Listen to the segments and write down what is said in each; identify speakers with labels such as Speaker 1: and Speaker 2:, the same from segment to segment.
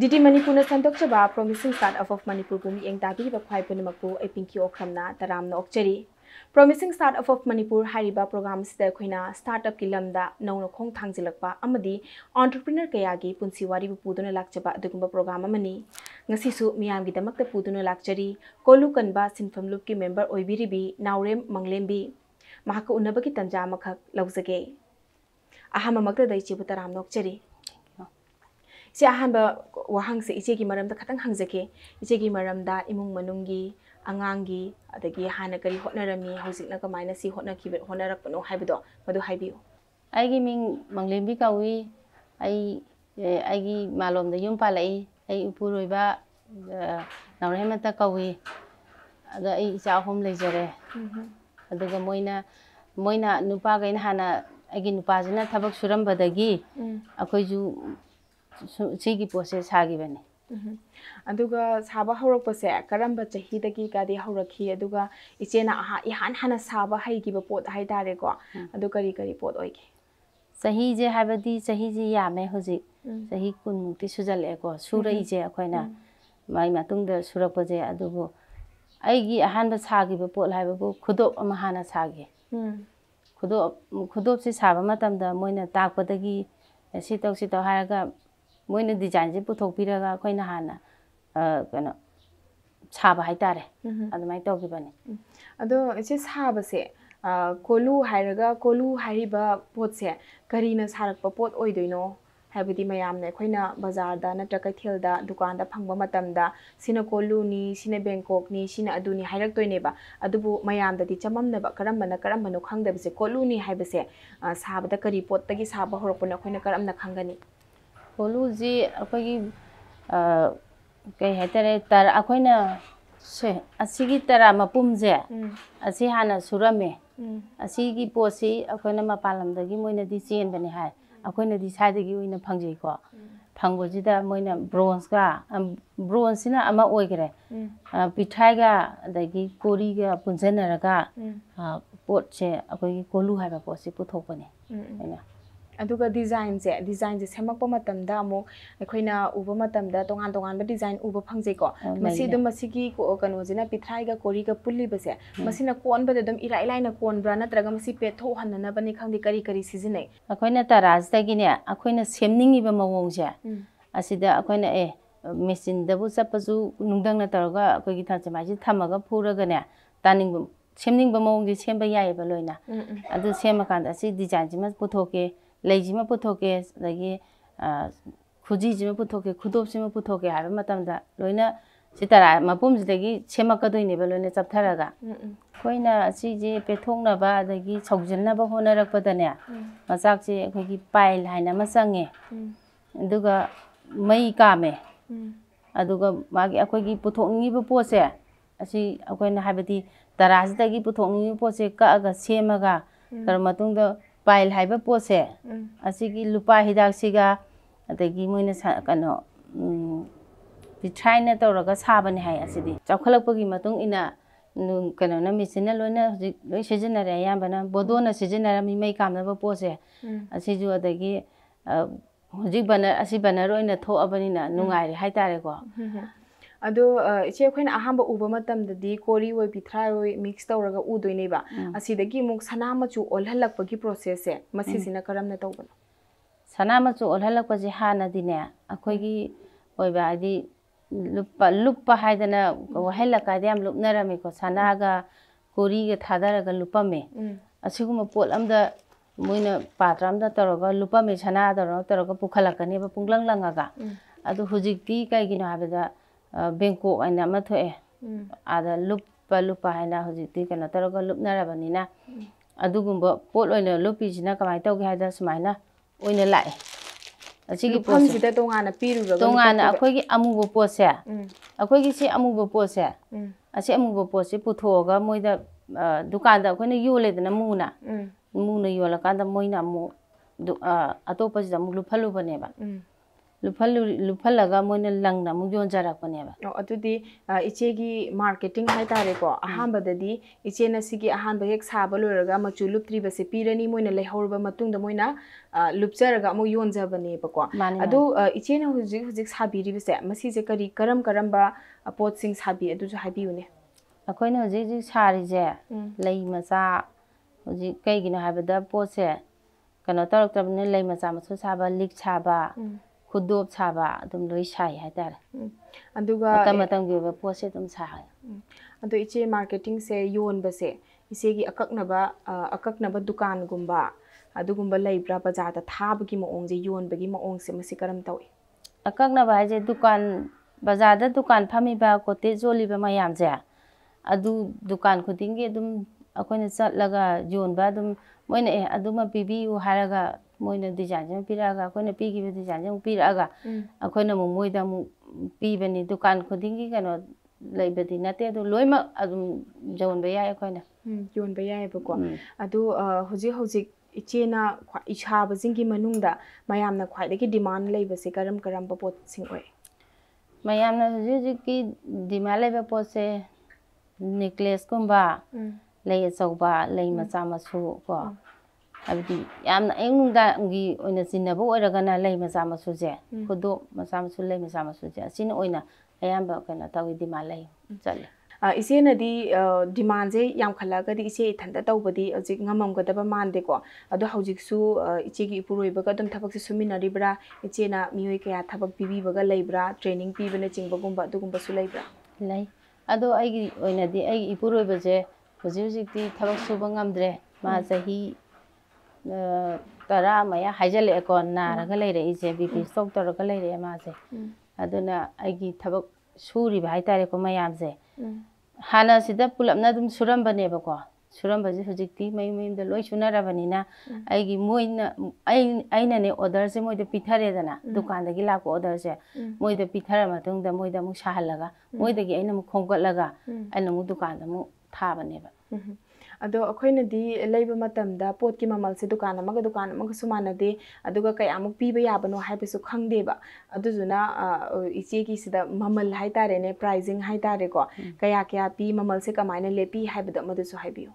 Speaker 1: ꯗꯤꯗꯤ ꯃꯅꯤꯄꯨꯔꯅ ꯁꯟꯗꯣꯛꯆꯕ promising start up of ꯃꯅꯤꯄꯨꯔꯕꯨ ꯃꯤꯠꯌꯦꯡ ꯇꯥꯕꯤꯔꯤꯕ ꯈ꯭ꯋꯥꯏ ꯄꯨꯝꯅꯃꯛꯄꯨ ꯑꯩ ꯄꯤꯡꯀꯤ ꯑꯣꯈ꯭ꯔꯝꯅ ꯇꯔꯥꯝꯅ ꯑꯣꯛꯆꯔꯤ promising start up of Manipur ꯍꯥꯏꯔꯤꯕ ꯄ꯭ꯔꯣꯒ꯭ꯔꯥꯝ ꯑꯁꯤꯗ ꯑꯩꯈꯣꯏꯅ ꯁ꯭ꯇꯥꯔꯠ ꯑꯞꯀꯤ ꯂꯝꯗ ꯅꯧꯅ ꯈꯣꯡ ꯊꯥꯡꯖꯤꯜꯂꯛꯄ ꯑꯃꯗꯤ ꯑꯣꯟꯇꯔꯄ꯭ꯔꯤꯅꯔ ꯀꯌꯥꯒꯤ ꯄꯨꯟꯁꯤ ꯋꯥꯔꯤꯕꯨ ꯄꯨꯗꯨꯅ ꯂꯥꯛꯆꯕ ꯑꯗꯨꯒꯨꯝꯕ ꯄ꯭ꯔꯣꯒ꯭ꯔꯥꯝ ꯑꯃꯅꯤ ꯉꯁꯤꯁꯨ ꯃꯤꯌꯥꯝꯒꯤꯗꯃꯛꯇ ꯄꯨꯗꯨꯅ ꯂꯥꯛꯆꯔꯤ ꯀꯣꯂꯨ ꯀꯟꯕ ꯁꯤꯟꯐꯝ ꯂꯨꯞꯀꯤ ꯃꯦꯝꯕꯔ ꯑꯣꯏꯕꯤꯔꯤꯕꯤ ꯅꯥꯎꯔꯦꯝ ꯃꯪꯂꯦꯝꯕꯤ ꯃꯍꯥꯛꯀ ꯎꯅꯕꯒꯤ ꯇꯟꯖꯥ ꯑꯃꯈꯛ ꯂꯧꯖꯒꯦ ꯑꯍꯥꯟꯕꯃꯛꯇꯗ ꯏꯆꯦꯕꯨ ꯇꯔꯥꯝꯅ ꯑꯣꯛꯆꯔꯤ ꯏꯆꯦ ꯑꯍꯥꯟꯕ ꯋꯥꯍꯪꯁꯦ ꯏꯆꯦꯒꯤ ꯃꯔꯝꯗ ꯈꯇꯪ ꯍꯪꯖꯒꯦ ꯏꯆꯦꯒꯤ ꯃꯔꯝꯗ ꯏꯃꯨꯡ ꯃꯅꯨꯡꯒꯤ ꯑꯉꯥꯡꯒꯤ ꯑꯗꯒꯤ ꯍꯥꯟꯅ ꯀꯔꯤ ꯍꯣꯠꯅꯔꯝꯃꯤ ꯍꯧꯖꯤꯛꯅ ꯀꯃꯥꯏꯅ ꯁꯤ ꯍꯣꯠꯅꯈꯤꯕ ꯍꯣꯠꯅꯔꯛꯄꯅꯣ ꯍꯥꯏꯕꯗꯣ ꯃꯗꯨ ꯍꯥꯏꯕꯤꯌꯨ
Speaker 2: ꯑꯩꯒꯤ ꯃꯤꯡ ꯃꯪꯂꯦꯝꯕꯤ ꯀꯧꯏ ꯑꯩ ꯑꯩꯒꯤ ꯃꯥꯂꯣꯝꯗ ꯌꯨꯝ ꯄꯥꯜꯂꯛꯏ ꯑꯩ ꯎꯄꯨꯔꯣꯏꯕ ꯅꯥꯎꯔꯦꯝꯃꯇ ꯀꯧꯏ ꯑꯗꯣ ꯑꯩ ꯏꯆꯥ ꯑꯍꯨꯝ ꯂꯩꯖꯔꯦ ꯑꯗꯨꯒ ꯃꯣꯏꯅ ꯃꯣꯏꯅ ꯅꯨꯄꯥꯈꯩꯅ ꯍꯥꯟꯅ ꯑꯩꯒꯤ ꯅꯨꯄꯥꯁꯤꯅ ꯊꯕꯛ ꯁꯨꯔꯝꯕꯗꯒꯤ ꯑꯩꯈꯣꯏꯁꯨ ꯁꯤꯒꯤ ꯄꯣꯠꯁꯦ ꯁꯥꯈꯤꯕꯅꯤ
Speaker 1: ꯑꯗꯨꯒ ꯁꯥꯕ ꯍꯧꯔꯛꯄꯁꯦ ꯀꯔꯝꯕ ꯆꯍꯤꯗꯒꯤ ꯀꯥꯗꯤ ꯍꯧꯔꯛꯈꯤ ꯑꯗꯨꯒ ꯏꯆꯦꯅ ꯏꯍꯥꯟ ꯍꯥꯟꯅ ꯁꯥꯕ ꯍꯩꯈꯤꯕ ꯄꯣꯠ ꯍꯥꯏꯇꯥꯔꯦꯀꯣ ꯑꯗꯨ ꯀꯔꯤ ꯀꯔꯤ ꯄꯣꯠ ꯑꯣꯏꯒꯦ
Speaker 2: ꯆꯍꯤꯁꯦ ꯍꯥꯏꯕꯗꯤ ꯆꯍꯤꯁꯦ ꯌꯥꯝꯃꯦ ꯍꯧꯖꯤꯛ ꯆꯍꯤ ꯀꯨꯟꯃꯨꯛꯇꯤ ꯁꯨꯖꯜꯂꯛꯑꯦꯀꯣ ꯁꯨꯔꯛꯏꯁꯦ ꯑꯩꯈꯣꯏꯅ ꯃꯥꯏ ꯃꯇꯨꯡꯗ ꯁꯨꯔꯛꯄꯁꯦ ꯑꯗꯨꯕꯨ ꯑꯩꯒꯤ ꯑꯍꯥꯟꯕ ꯁꯥꯈꯤꯕ ꯄꯣꯠ ꯍꯥꯏꯕꯕꯨ ꯈꯨꯗꯣꯞ ꯑꯃ ꯍꯥꯟꯅ ꯁꯥꯈꯤ ꯈꯨꯗꯣꯞ ꯈꯨꯗꯣꯞꯁꯤ ꯁꯥꯕ ꯃꯇꯝꯗ ꯃꯣꯏꯅ ꯇꯥꯛꯄꯗꯒꯤ ꯁꯤ ꯇꯧ ꯁꯤ ꯇꯧ ꯍꯥꯏꯔꯒ मोने डिज़ाइन से पुथोपीरगा अखोइन हाना कनो साब
Speaker 1: है तारे अदमाइ तो की बने अदो इसे साब से कोलू हायरगा कोलू हायरिबा पोत से करीना सारक पोत ओइदोइनो हैबदी मयामने अखोइना नत्र कैथेलदा दुकानदा फंगबा मतमदा सिना कोलूनी सिना बैंकॉकनी सिना करम हायरक्तोइनेबा कोलूनी हायबसे साबदा करी साब होरपना अखोइना करमना खंगनी
Speaker 2: ꯀꯣꯂꯨꯁꯤ ꯑꯩꯈꯣꯏꯒꯤ ꯀꯩ ꯍꯥꯏꯇꯥꯔꯦ ꯇꯔꯥ ꯑꯩꯈꯣꯏꯅ ꯑꯁꯤꯒꯤ ꯇꯔꯥ ꯃꯄꯨꯝꯁꯦ ꯑꯁꯤ ꯍꯥꯟꯅ ꯁꯨꯔꯝꯃꯦ ꯑꯁꯤꯒꯤ ꯄꯣꯠꯁꯤ ꯑꯩꯈꯣꯏꯅ ꯃꯄꯥꯟ ꯂꯝꯗꯒꯤ ꯃꯣꯏꯅꯗꯤ ꯆꯦꯟꯕꯅꯦ ꯍꯥꯏ ꯑꯩꯈꯣꯏꯅꯗꯤ ꯁ꯭ꯋꯥꯏꯗꯒꯤ ꯑꯣꯏꯅ ꯐꯪꯖꯩꯀꯣ ꯐꯪꯕꯁꯤꯗ ꯃꯣꯏꯅ ꯕ꯭ꯔꯣꯟꯖꯀ ꯕ꯭ꯔꯣꯟꯖꯁꯤꯅ ꯑꯃ ꯑꯣꯏꯈꯔꯦ ꯄꯤꯊ꯭ꯔꯥꯏꯒ ꯑꯗꯒꯤ ꯀꯣꯔꯤꯒ ꯄꯨꯟꯁꯤꯟꯅꯔꯒ ꯄꯣꯠꯁꯦ ꯑꯩꯈꯣꯏꯒꯤ ꯀꯣꯂꯨ ꯍꯥꯏꯕ ꯄꯣꯠꯁꯤ ꯄꯨꯊꯣꯛꯄꯅꯦ ꯑꯩꯅ
Speaker 1: ꯑꯗꯨꯒ ꯗꯤꯖꯥꯏꯟꯁꯦ ꯗꯤꯖꯥꯏꯟꯁꯦ ꯁꯦꯝꯃꯛꯄ ꯃꯇꯝꯗ ꯑꯃꯨꯛ ꯑꯩꯈꯣꯏꯅ ꯎꯕ ꯃꯇꯝꯗ ꯇꯣꯉꯥꯟ ꯇꯣꯉꯥꯟꯕ ꯗꯤꯖꯥꯏꯟ ꯎꯕ ꯐꯪꯖꯩꯀꯣ ꯃꯁꯤ ꯑꯗꯨꯝ ꯃꯁꯤꯒꯤ ꯀꯩꯅꯣꯁꯤꯅ ꯄꯤꯊ꯭ꯔꯥꯏꯒ ꯀꯣꯔꯤꯒ ꯄꯨꯜꯂꯤꯕꯁꯦ ꯃꯁꯤꯅ ꯀꯣꯟꯕꯗ ꯑꯗꯨꯝ ꯏꯔꯥꯏ ꯂꯥꯏꯅ ꯀꯣꯟꯕ꯭ꯔꯥ ꯅꯠꯇ꯭ꯔꯒ ꯃꯁꯤ ꯄꯦꯠꯊꯣꯛꯍꯟꯅꯅꯕꯅꯤ ꯈꯪꯗꯦ ꯀꯔꯤ ꯀꯔꯤ ꯁꯤꯖꯤꯟꯅꯩ
Speaker 2: ꯑꯩꯈꯣꯏꯅ ꯇꯔꯥꯁꯤꯗꯒꯤꯅꯦ ꯑꯩꯈꯣꯏꯅ ꯁꯦꯝꯅꯤꯡꯉꯤꯕ ꯃꯑꯣꯡꯁꯦ ꯑꯁꯤꯗ ꯑꯩꯈꯣꯏꯅ ꯑꯦ ꯃꯦꯆꯤꯟꯗꯕꯨ ꯆꯠꯄꯁꯨ ꯅꯨꯡꯗꯪꯅ ꯇꯧꯔꯒ ꯑꯩꯈꯣꯏꯒꯤ ꯊꯥꯟꯁꯦꯃꯥꯏꯁꯤ ꯊꯝꯃꯒ ꯐꯨꯔꯒꯅꯦ ꯇꯥꯅꯤꯡꯕ ꯁꯦꯝꯅꯤꯡꯕ ꯃꯑꯣꯡꯁꯦ ꯁꯦꯝꯕ ꯌꯥꯏꯑꯕ ꯂꯣꯏꯅ ꯑꯗꯨ ꯁꯦꯝꯃꯀꯥꯟꯗ ꯑꯁꯤ ꯗꯤꯖꯥꯏꯟꯁꯤꯃ ꯄꯨꯊꯣꯛꯀꯦ ꯂꯩꯁꯤꯃ ꯄꯨꯊꯣꯛꯀꯦ ꯑꯗꯒꯤ ꯈꯨꯖꯤꯁꯤꯃ ꯄꯨꯊꯣꯛꯀꯦ ꯈꯨꯗꯣꯞꯁꯤꯃ ꯄꯨꯊꯣꯛꯀꯦ ꯍꯥꯏꯕ ꯃꯇꯝꯗ ꯂꯣꯏꯅ ꯁꯤ ꯇꯔꯥ ꯃꯄꯨꯝꯁꯤꯗꯒꯤ ꯁꯦꯝꯃꯛꯀꯗꯣꯏꯅꯦꯕ ꯂꯣꯏꯅ ꯆꯞꯊꯔꯒ ꯑꯩꯈꯣꯏꯅ ꯑꯁꯤꯁꯦ ꯄꯦꯠꯊꯣꯛꯅꯕ ꯑꯗꯒꯤ ꯁꯧꯖꯤꯟꯅꯕ ꯍꯣꯠꯅꯔꯛꯄꯗꯅꯦ ꯃꯆꯥꯛꯁꯦ ꯑꯩꯈꯣꯏꯒꯤ ꯄꯥꯏꯜ ꯍꯥꯏꯅ ꯑꯃ ꯆꯪꯉꯦ ꯑꯗꯨꯒ ꯃꯩ ꯀꯥꯝꯃꯦ ꯑꯗꯨꯒ ꯃꯥꯒꯤ ꯑꯩꯈꯣꯏꯒꯤ ꯄꯨꯊꯣꯛꯅꯤꯡꯉꯤꯕ ꯄꯣꯠꯁꯦ ꯑꯁꯤ ꯑꯩꯈꯣꯏꯅ ꯍꯥꯏꯕꯗꯤ ꯇꯔꯥꯁꯤꯗꯒꯤ ꯄꯨꯊꯣꯛꯅꯤꯡꯉꯤꯕ ꯄꯣꯠꯁꯦ ꯀꯛꯑꯒ ꯁꯦꯝꯃꯒ ꯇꯧꯔ ꯃꯇꯨꯡꯗ ꯄꯥꯏꯜ ꯍꯥꯏꯕ ꯄꯣꯠꯁꯦ ꯑꯁꯤꯒꯤ ꯂꯨꯄꯥ ꯍꯤꯗꯥꯛꯁꯤꯒ ꯑꯗꯒꯤ ꯃꯣꯏꯅ ꯀꯩꯅꯣ ꯄꯤꯊ꯭ꯔꯥꯏꯅ ꯇꯧꯔꯒ ꯁꯥꯕꯅꯦ ꯍꯥꯏ ꯑꯁꯤꯗꯤ ꯆꯥꯎꯈꯠꯂꯛꯄꯒꯤ ꯃꯇꯨꯡ ꯏꯟꯅ ꯀꯩꯅꯣꯅ ꯃꯦꯆꯤꯟꯅ ꯂꯣꯏꯅ ꯍꯧꯖꯤꯛ ꯂꯣꯏ ꯁꯤꯖꯤꯟꯅꯔꯦ ꯑꯌꯥꯝꯕꯅ ꯕꯣꯗꯣꯅ ꯁꯤꯖꯤꯟꯅꯔꯝꯃꯤ ꯃꯩ ꯀꯥꯝꯅꯕ ꯄꯣꯠꯁꯦ ꯑꯁꯤꯁꯨ ꯑꯗꯒꯤ ꯍꯧꯖꯤꯛ ꯕꯅꯔ ꯑꯁꯤ ꯕꯅꯔ ꯑꯣꯏꯅ ꯊꯣꯛꯑꯕꯅꯤꯅ ꯅꯨꯡꯉꯥꯏꯔꯦ ꯍꯥꯏꯇꯥꯔꯦꯀꯣ
Speaker 1: इचे अखोइन अहम उब मतमदि कोरी होय मिक्स
Speaker 2: तौर उदोइनेबा सना मचु ओलहलकपगि प्रोसेस से मसि सना मचु ओलहलकपजे हाँ दिने अखोइगि होयबा आदि लुप्पा लुप्पा लुपनरमेको कोरीग थादरग लुपमे असिगुम मैं पात्र तौर लुपमे सना तौर तौरग पुखलकनेबा पुंगलंग लंगागा अदो हुजिकति ꯕꯦꯡꯀꯣꯛ ꯍꯥꯏꯅ ꯑꯃ ꯊꯣꯛꯑꯦ ꯑꯥꯗ ꯂꯨꯞꯄ ꯂꯨꯞꯄ ꯍꯥꯏꯅ ꯍꯧꯖꯤꯛꯇꯤ ꯀꯩꯅꯣ ꯇꯧꯔꯒ ꯂꯨꯞꯅꯔꯕꯅꯤꯅ ꯑꯗꯨꯒꯨꯝꯕ ꯄꯣꯠ ꯑꯣꯏꯅ ꯂꯨꯞꯄꯤꯁꯤꯅ ꯀꯃꯥꯏꯅ ꯇꯧꯒꯦ ꯍꯥꯏꯕꯗ ꯁꯨꯃꯥꯏꯅ ꯑꯣꯏꯅ ꯂꯥꯛꯑꯦ
Speaker 1: ꯑꯁꯤꯒꯤ ꯄꯣꯠꯁꯦ ꯇꯣꯉꯥꯟꯅ ꯄꯤꯔꯨꯔꯒ
Speaker 2: ꯇꯣꯉꯥꯟꯅ ꯑꯩꯈꯣꯏꯒꯤ ꯑꯃꯨꯕ ꯄꯣꯠꯁꯦ ꯑꯩꯈꯣꯏꯒꯤ ꯁꯤ ꯑꯃꯨꯕ ꯄꯣꯠꯁꯦ ꯑꯁꯤ ꯑꯃꯨꯕ ꯄꯣꯠꯁꯦ ꯄꯨꯊꯣꯛꯑꯒ ꯃꯣꯏꯗ ꯗꯨꯀꯥꯟꯗ ꯑꯩꯈꯣꯏꯅ ꯌꯣꯜꯂꯦꯗꯅ ꯃꯨꯅ ꯃꯨꯅ ꯌꯣꯜꯂꯀꯥꯟꯗ ꯃꯣꯏꯅ ꯑꯃꯨꯛ ꯑꯇꯣꯞꯄꯁꯤꯗ ꯑꯃꯨꯛ ꯂꯨꯞꯍꯜꯂꯨꯕꯅꯦꯕ लुफलगा मोइन लंग ना मुझे
Speaker 1: जरा इचे की मार्केटिंग है अहमदी को अहाम बददी इचे न सिगी अहाम बहेक मचु लुप्त्री बसे पीरनी मोन ले होर ब मतुंग द मोइना लुपचर रगा मो योन जबने बको अदु इचे न
Speaker 2: हुजि हुजि करी करम करम पोट सिंग साबि अदु जो हाबि उने अखोइ न लई मसा हुजि कैगिनो हाबदा पोसे कनो तरक तरबने लई
Speaker 1: मसा
Speaker 2: मसु साबा लिक खुदोब साबा अदम
Speaker 1: लोई है तार अदुगा गे पोसे इचे मार्केटिंग से योन बसे इसे की अककनबा अककनबा दुकान गुंबा अदुगुंबा
Speaker 2: बजार ता थाब की मोंग जे योन बगी मोंग से मसी करम तवे अककनबा है जे दुकान बजार दा दुकान फमीबा कोते जोलीबा मयाम जे अदु दुकान खुदिंगे अदम अखोने चलगा योन बा मोने अदुमा बीबी हारगा ꯗꯤꯖꯥꯏꯟꯁꯦ ꯑꯃꯨꯛ ꯄꯤꯔꯛꯑꯒ ꯑꯩꯈꯣꯏꯅ ꯄꯤꯈꯤꯕ ꯗꯤꯖꯥꯏꯟꯁꯦ ꯑꯃꯨꯛ ꯄꯤꯔꯛꯑꯒ ꯑꯩꯈꯣꯏꯅ ꯑꯃꯨꯛ ꯃꯣꯏꯗ ꯑꯃꯨꯛ ꯄꯤꯕꯅꯤ ꯗꯨꯀꯥꯟ ꯈꯨꯗꯤꯡꯒꯤ ꯀꯩꯅꯣ ꯂꯩꯕꯗꯤ ꯅꯠꯇꯦ ꯑꯗꯨ ꯂꯣꯏꯅꯃꯛ ꯑꯗꯨꯝ ꯌꯣꯟꯕ ꯌꯥꯏ ꯑꯩꯈꯣꯏꯅ
Speaker 1: ꯌꯣꯟꯕ ꯌꯥꯏꯑꯕꯀꯣ ꯑꯗꯨ ꯍꯧꯖꯤꯛ ꯍꯧꯖꯤꯛ ꯏꯆꯦꯅ ꯁꯥꯕꯁꯤꯡꯒꯤ ꯃꯅꯨꯡꯗ ꯃꯌꯥꯝꯅ ꯈ꯭ꯋꯥꯏꯗꯒꯤ ꯗꯤꯃꯥꯟ ꯂꯩꯕꯁꯦ ꯀꯔꯝ ꯀꯔꯝꯕ ꯄꯣꯠꯁꯤꯡ ꯑꯣꯏ
Speaker 2: ꯃꯌꯥꯝꯅ ꯍꯧꯖꯤꯛ ꯍꯧꯖꯤꯛꯀꯤ ꯗꯤꯃꯥꯟ ꯂꯩꯕ ꯄꯣꯠꯁꯦ ꯅꯦꯀ꯭ꯂꯦꯁꯀꯨꯝꯕ ꯂꯩ ꯑꯆꯧꯕ ꯂꯩ ꯃꯆꯥ ꯃꯁꯨ ꯀꯣ ꯍꯥꯏꯕꯗꯤ ꯌꯥꯝꯅ ꯑꯌꯨꯛ ꯅꯨꯡꯗꯥꯡꯒꯤ ꯑꯣꯏꯅ ꯆꯤꯟꯅꯕ ꯑꯣꯏꯔꯒꯅ ꯂꯩ ꯃꯆꯥ ꯃꯁꯨꯁꯦ ꯈꯨꯗꯣꯞ ꯃꯆꯥ ꯃꯁꯨ ꯂꯩ ꯃꯆꯥ ꯃꯁꯨꯁꯦ ꯑꯁꯤꯅ ꯑꯣꯏꯅ ꯑꯌꯥꯝꯕ ꯀꯩꯅꯣ ꯇꯧꯋꯤ ꯗꯤꯃꯥꯟ ꯂꯩ ꯆꯠꯂꯦ
Speaker 1: ꯏꯆꯦꯅꯗꯤ ꯗꯤꯃꯥꯟꯁꯦ ꯌꯥꯝꯈꯠꯂꯛꯑꯒꯗꯤ ꯏꯆꯦ ꯏꯊꯟꯇ ꯇꯧꯕꯗꯤ ꯍꯧꯖꯤꯛ ꯉꯝꯃꯝꯒꯗꯕ ꯃꯥꯟꯗꯦꯀꯣ ꯑꯗꯣ ꯍꯧꯖꯤꯛꯁꯨ ꯏꯆꯦꯒꯤ ꯏꯄꯨꯔꯣꯏꯕꯒ ꯑꯗꯨꯝ ꯊꯕꯛꯁꯦ ꯁꯨꯃꯤꯟꯅꯔꯤꯕ꯭ꯔꯥ ꯏꯆꯦꯅ ꯃꯤꯑꯣꯏ ꯀꯌꯥ ꯊꯕꯛ ꯄꯤꯕꯤꯕꯒ ꯂꯩꯕ꯭ꯔꯥ ꯇ꯭ꯔꯦꯅꯤꯡ ꯄꯤꯕꯅꯆꯤꯡꯕꯒꯨꯝꯕ ꯑꯗꯨꯒꯨꯝꯕꯁꯨ ꯂꯩꯕ꯭ꯔꯥ
Speaker 2: ꯂꯩ ꯑꯗꯣ ꯑꯩꯒꯤ ꯑꯣꯏꯅꯗꯤ ꯑꯩꯒꯤ ꯏꯄꯨꯔꯣꯏꯕꯁꯦ ꯍꯧꯖꯤꯛ ꯍꯧꯖꯤꯛꯇꯤ ꯊꯕꯛ ꯁꯨꯕ ꯉꯝꯗ꯭ꯔꯦ ꯃꯥ ꯆꯍꯤ ꯇꯔꯥ ꯃꯌꯥ ꯍꯥꯏꯖꯜꯂꯛꯑꯦꯀꯣ ꯅꯥꯔꯒ ꯂꯩꯔꯛꯏꯁꯦ ꯕꯤ ꯄꯤ ꯇꯧꯔꯒ ꯂꯩꯔꯛꯑꯦ ꯃꯥꯁꯦ ꯑꯗꯨꯅ ꯑꯩꯒꯤ ꯊꯕꯛ ꯁꯨꯔꯤꯕ ꯍꯥꯏꯇꯥꯔꯦꯀꯣ ꯃꯌꯥꯝꯁꯦ ꯍꯥꯟꯅ ꯄꯨꯂꯞꯅ ꯑꯗꯨꯝ ꯁꯨꯔꯝꯕꯅꯦꯕꯀꯣ ꯁꯨꯔꯝꯕꯁꯦ ꯍꯧꯖꯤꯛꯇꯤ ꯃꯌꯨꯝ ꯃꯌꯨꯝꯗ ꯂꯣꯏ ꯁꯨꯅꯔꯕꯅꯤꯅ ꯑꯩꯒꯤ ꯃꯣꯏꯅ ꯑꯩꯅꯅꯦ ꯑꯣꯔꯗꯔꯁꯦ ꯃꯣꯏꯗ ꯄꯤꯊꯔꯦꯗꯅ ꯗꯨꯀꯥꯟꯗꯒꯤ ꯂꯥꯛꯄ ꯑꯣꯔꯗꯔꯁꯦ ꯃꯣꯏꯗ ꯄꯤꯊꯔ ꯃꯇꯨꯡꯗ ꯃꯣꯏꯗ ꯑꯃꯨꯛ ꯁꯥꯍꯜꯂꯒ ꯃꯣꯏꯗꯒꯤ ꯑꯩꯅ ꯑꯃꯨꯛ ꯈꯣꯝꯒꯠꯂꯒ ꯑꯩꯅ ꯑꯃꯨꯛ ꯗꯨꯀꯥꯟꯗ ꯑꯃꯨꯛ ꯊꯥꯕꯅꯦꯕ
Speaker 1: ꯑꯗꯣ ꯑꯩꯈꯣꯏꯅꯗꯤ ꯂꯩꯕ ꯃꯇꯝꯗ ꯄꯣꯠꯀꯤ ꯃꯃꯜꯁꯦ ꯗꯨꯀꯥꯟ ꯑꯃꯒ ꯗꯨꯀꯥꯟ ꯑꯃꯒꯁꯨ ꯃꯥꯟꯅꯗꯦ ꯑꯗꯨꯒ ꯀꯌꯥꯃꯨꯛ ꯄꯤꯕ ꯌꯥꯕꯅꯣ ꯍꯥꯏꯕꯁꯨ ꯈꯪꯗꯦꯕ ꯑꯗꯨꯗꯨꯅ ꯏꯆꯦꯒꯤꯁꯤꯗ ꯃꯃꯜ ꯍꯥꯏꯇꯥꯔꯦꯅꯦ ꯄ꯭ꯔꯥꯏꯖꯤꯡ ꯍꯥꯏꯇꯥꯔꯦꯀꯣ ꯀꯌꯥ ꯀꯌꯥ ꯄꯤ ꯃꯃꯜꯁꯦ ꯀꯃꯥꯏꯅ ꯂꯦꯞꯄꯤ ꯍꯥꯏꯕꯗꯣ ꯑꯃꯗꯨꯁꯨ ꯍꯥꯏꯕꯤꯌꯨ